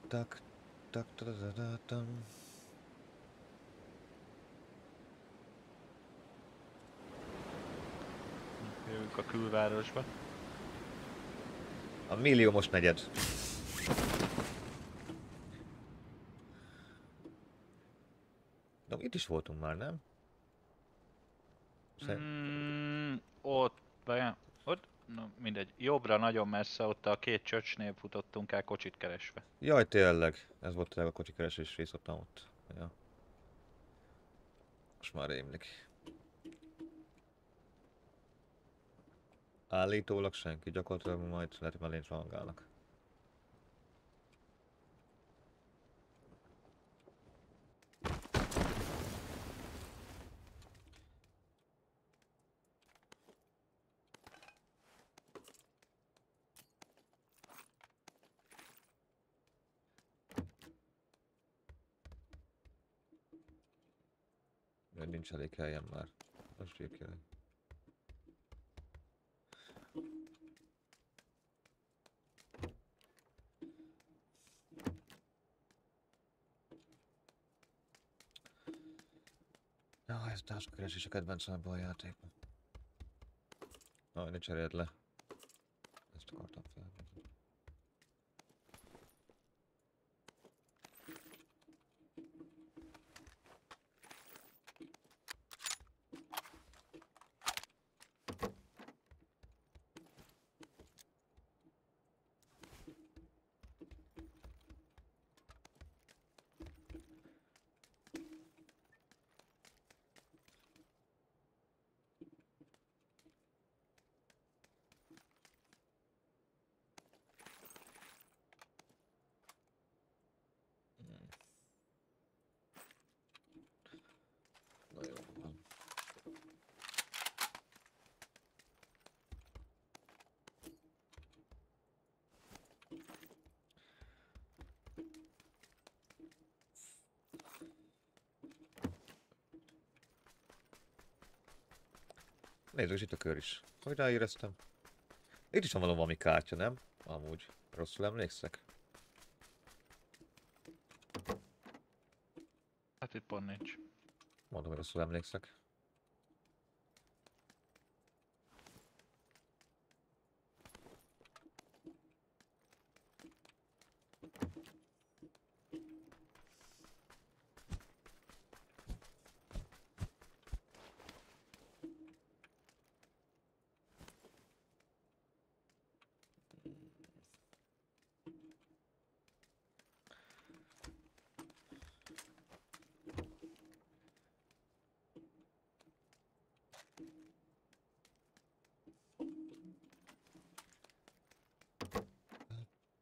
S2: Tak, tak, ta, ta, ta, ta,
S7: Jövünk a külvárosba.
S2: A milliómos negyed. De itt is voltunk már, nem? Szerint...
S7: Mm, ott, be, ott, no, mindegy. Jobbra nagyon messze, ott a két csöcsnél futottunk el kocsit keresve.
S2: Jaj, tényleg. Ez volt tényleg a kocsi keresés rész ott, ott. Ja. Most már rémlik. Állítólag senki, gyakorlatilag majd lehet, hogy mellénk rohangálnak. Nincs elég helyem már. Most jöjjön. Táskakeresés a kedvencem ebben a játékban. Aj, ne cseréld le. Ezt akartam felvenni. Nézzük, és itt a kör is. Hogy ráéreztem. Itt is van valami kártya, nem? Amúgy. Rosszul emlékszek?
S7: Hát itt pont nincs.
S2: Mondom, hogy rosszul emlékszek.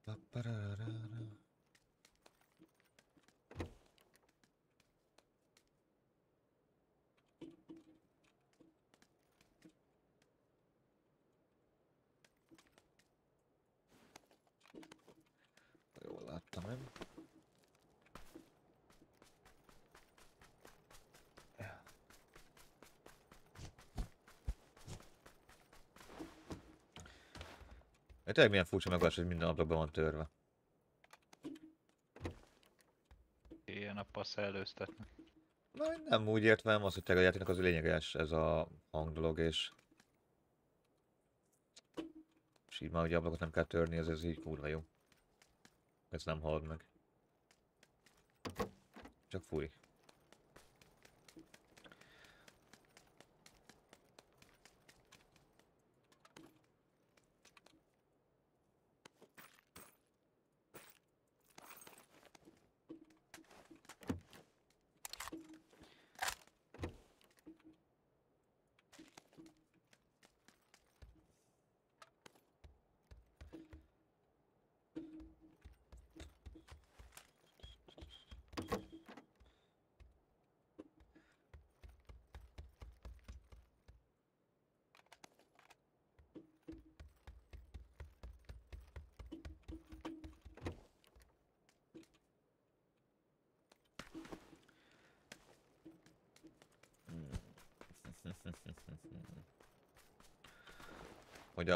S2: Ba-ba-da-da-da. Jól láttam, nem? De tényleg milyen furcsa megoldás, hogy minden ablakban van törve.
S7: Ilyen nappal szellőztetni.
S2: Na, én nem úgy értem, az, hogy tényleg a játéknak az lényeges ez a hangdolog, és... És így már ugye ablakot nem kell törni, ez, ez így kurva jó. Ez nem halad meg. Csak fúj.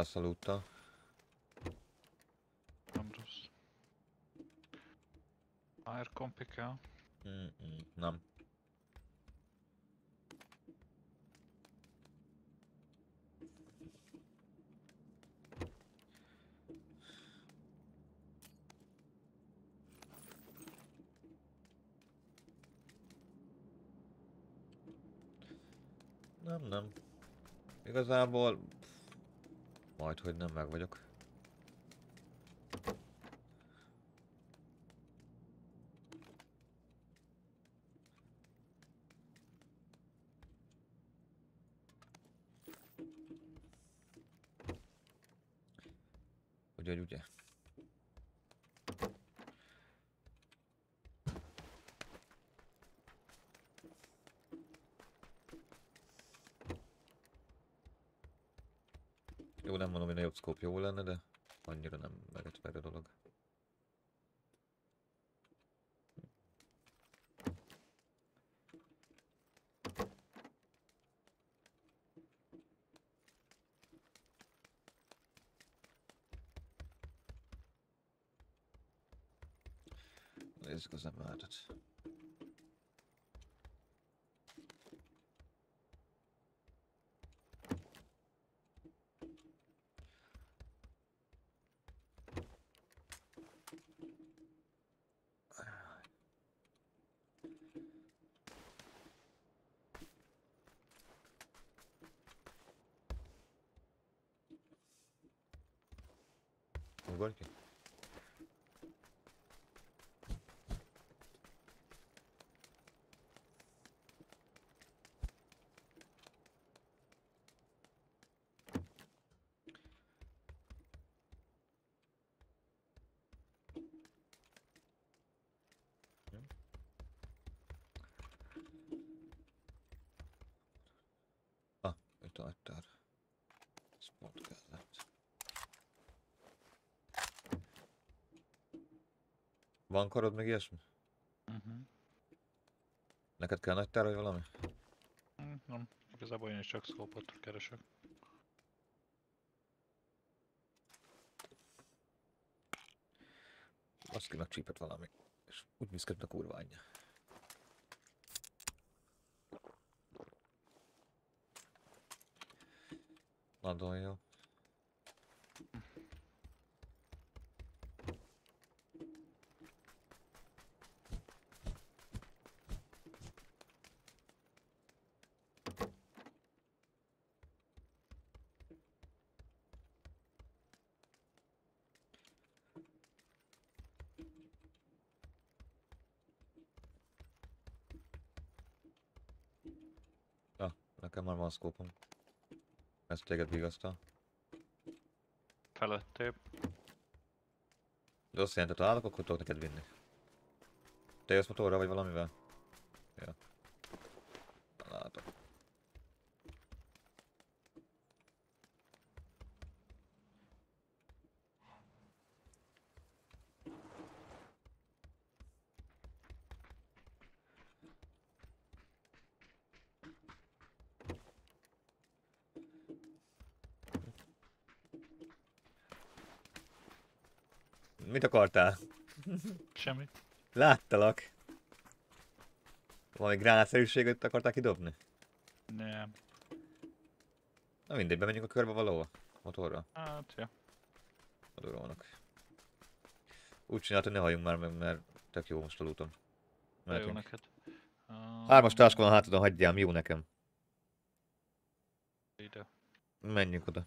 S2: Azt aludta?
S7: Nem rossz. Air kompi kell.
S2: Nem. Nem, nem. Igazából... Hogy nem meg vagyok. Ugye, ugye? Jó, nem mondom, hogy nagyobb szkóp jó lenne, de annyira nem meget meg a dolog. Nézzük az emeltet. Ugorj ki. Ah, itt a hagytár. Spot kellett. Van karod meg ilyesmi?
S7: Uh-huh.
S2: Neked kell nagy tár vagy valami?
S7: Mm, nem, Igazából én is csak szkópot keresek.
S2: Azt ki megcsípett valami. És úgy viszkedett a kurva anyja. Nagyon jó. Na, nekem már van szkópom. Ezt téged vigasztal.
S7: Felettébb.
S2: De azt jelenti, ha találok, akkor tudok neked vinni. Te jössz motorra, vagy valamivel? Ja. Látok. Mit akartál?
S7: Semmi.
S2: Láttalak. Valami gránátszerűséget akarták kidobni?
S7: Nem.
S2: Na mindegy, bemegyünk a körbe valahol. Motorra.
S7: Hát, ja.
S2: Motorolnak. Úgy csinált, hogy ne halljunk már meg, mert tök jó most a looton.
S7: De jó neked. Um,
S2: Hármas táska van a hátadon, hagyjál, jó nekem.
S7: Ide.
S2: Menjünk oda.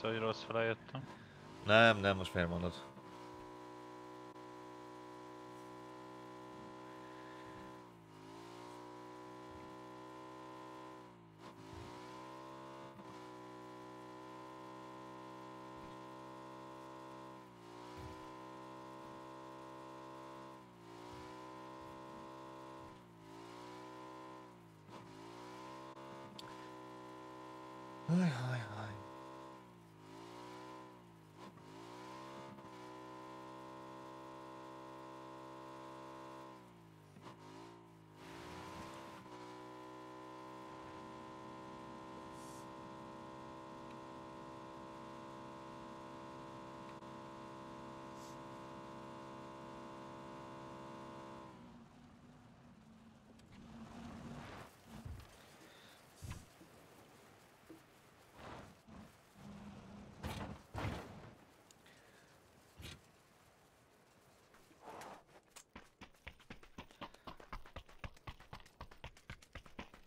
S7: Persze, hogy rossz fele.
S2: Nem, nem, most miért mondod? Haj,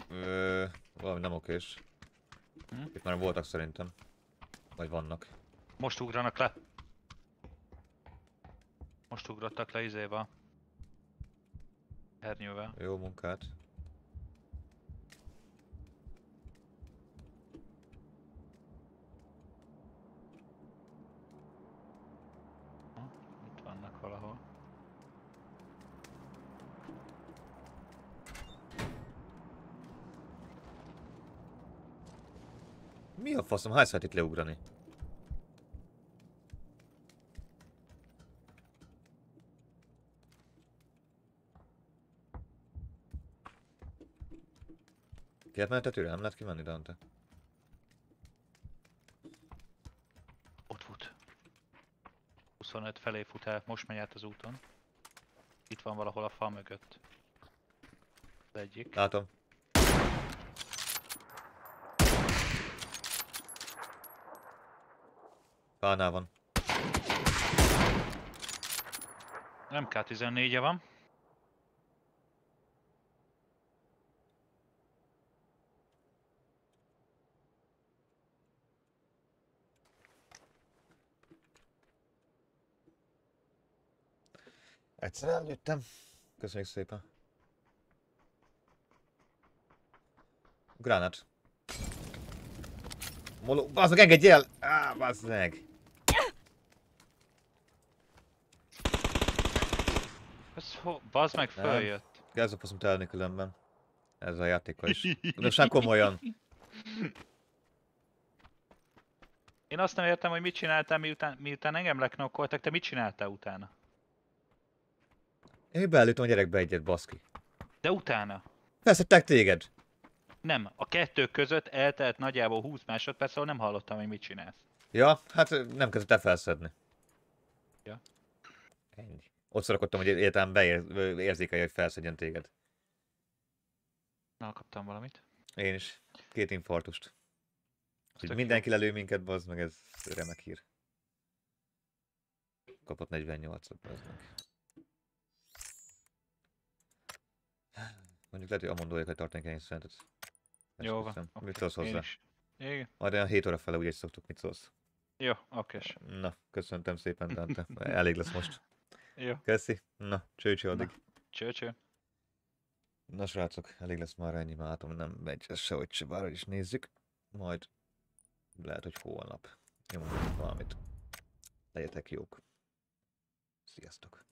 S2: Ö, valami nem okés.
S7: Hm?
S2: Itt már voltak szerintem. Vagy vannak.
S7: Most ugranak le. Most ugrottak le izével. Hernyővel.
S2: Jó munkát.
S7: Itt vannak valahol.
S2: Mi a faszom? Hányszor itt leugrani? Kiért mehet tetőre? Nem lehet kimenni, Dante?
S7: Ott fut. 25 felé fut el, most megy át az úton. Itt van valahol a fal mögött. Az egyik.
S2: Látom. Pálnál van.
S7: MK14-je van.
S2: Egyszer előttem. Köszönjük szépen. Granát. Moló... Bazd meg, engedj el! Á, bazd meg!
S7: Ez ho... Bazd meg, följött.
S2: Kezd a faszom telni különben. Ez a játékkal is. Most már komolyan.
S7: Én azt nem értem, hogy mit csináltál, miután, miután engem leknokkoltak, te mit csináltál utána?
S2: Én beállítom a gyerekbe egyet, baszki.
S7: De utána?
S2: Felszettek téged.
S7: Nem, a kettő között eltelt nagyjából 20 másodperc, ahol nem hallottam, hogy mit csinálsz.
S2: Ja, hát nem kezdett el felszedni.
S7: Ja.
S2: Ennyi. Ott szorakodtam, hogy egyáltalán beér, érzékelje, hogy felszedjen téged.
S7: Na, kaptam valamit.
S2: Én is. Két infartust. Hogy mindenki lelő minket, bazd meg, ez remek hír. Kapott 48-at, bazd meg. Mondjuk lehet, hogy amondóják, hogy tartani kell egy szünetet.
S7: Jó van. Oké.
S2: Mit szólsz hozzá?
S7: is. Igen.
S2: Majd olyan 7 óra fele úgy szoktuk, mit szólsz?
S7: Jó, okés.
S2: Na, köszöntem szépen, Dante. Elég lesz most.
S7: Jó.
S2: Köszi. Na, csőcső addig.
S7: Csőcső.
S2: Na srácok, elég lesz már ennyi, már látom, nem megy ez se, hogy se, bár is nézzük. Majd lehet, hogy holnap nyomunk valamit. Legyetek jók. Sziasztok.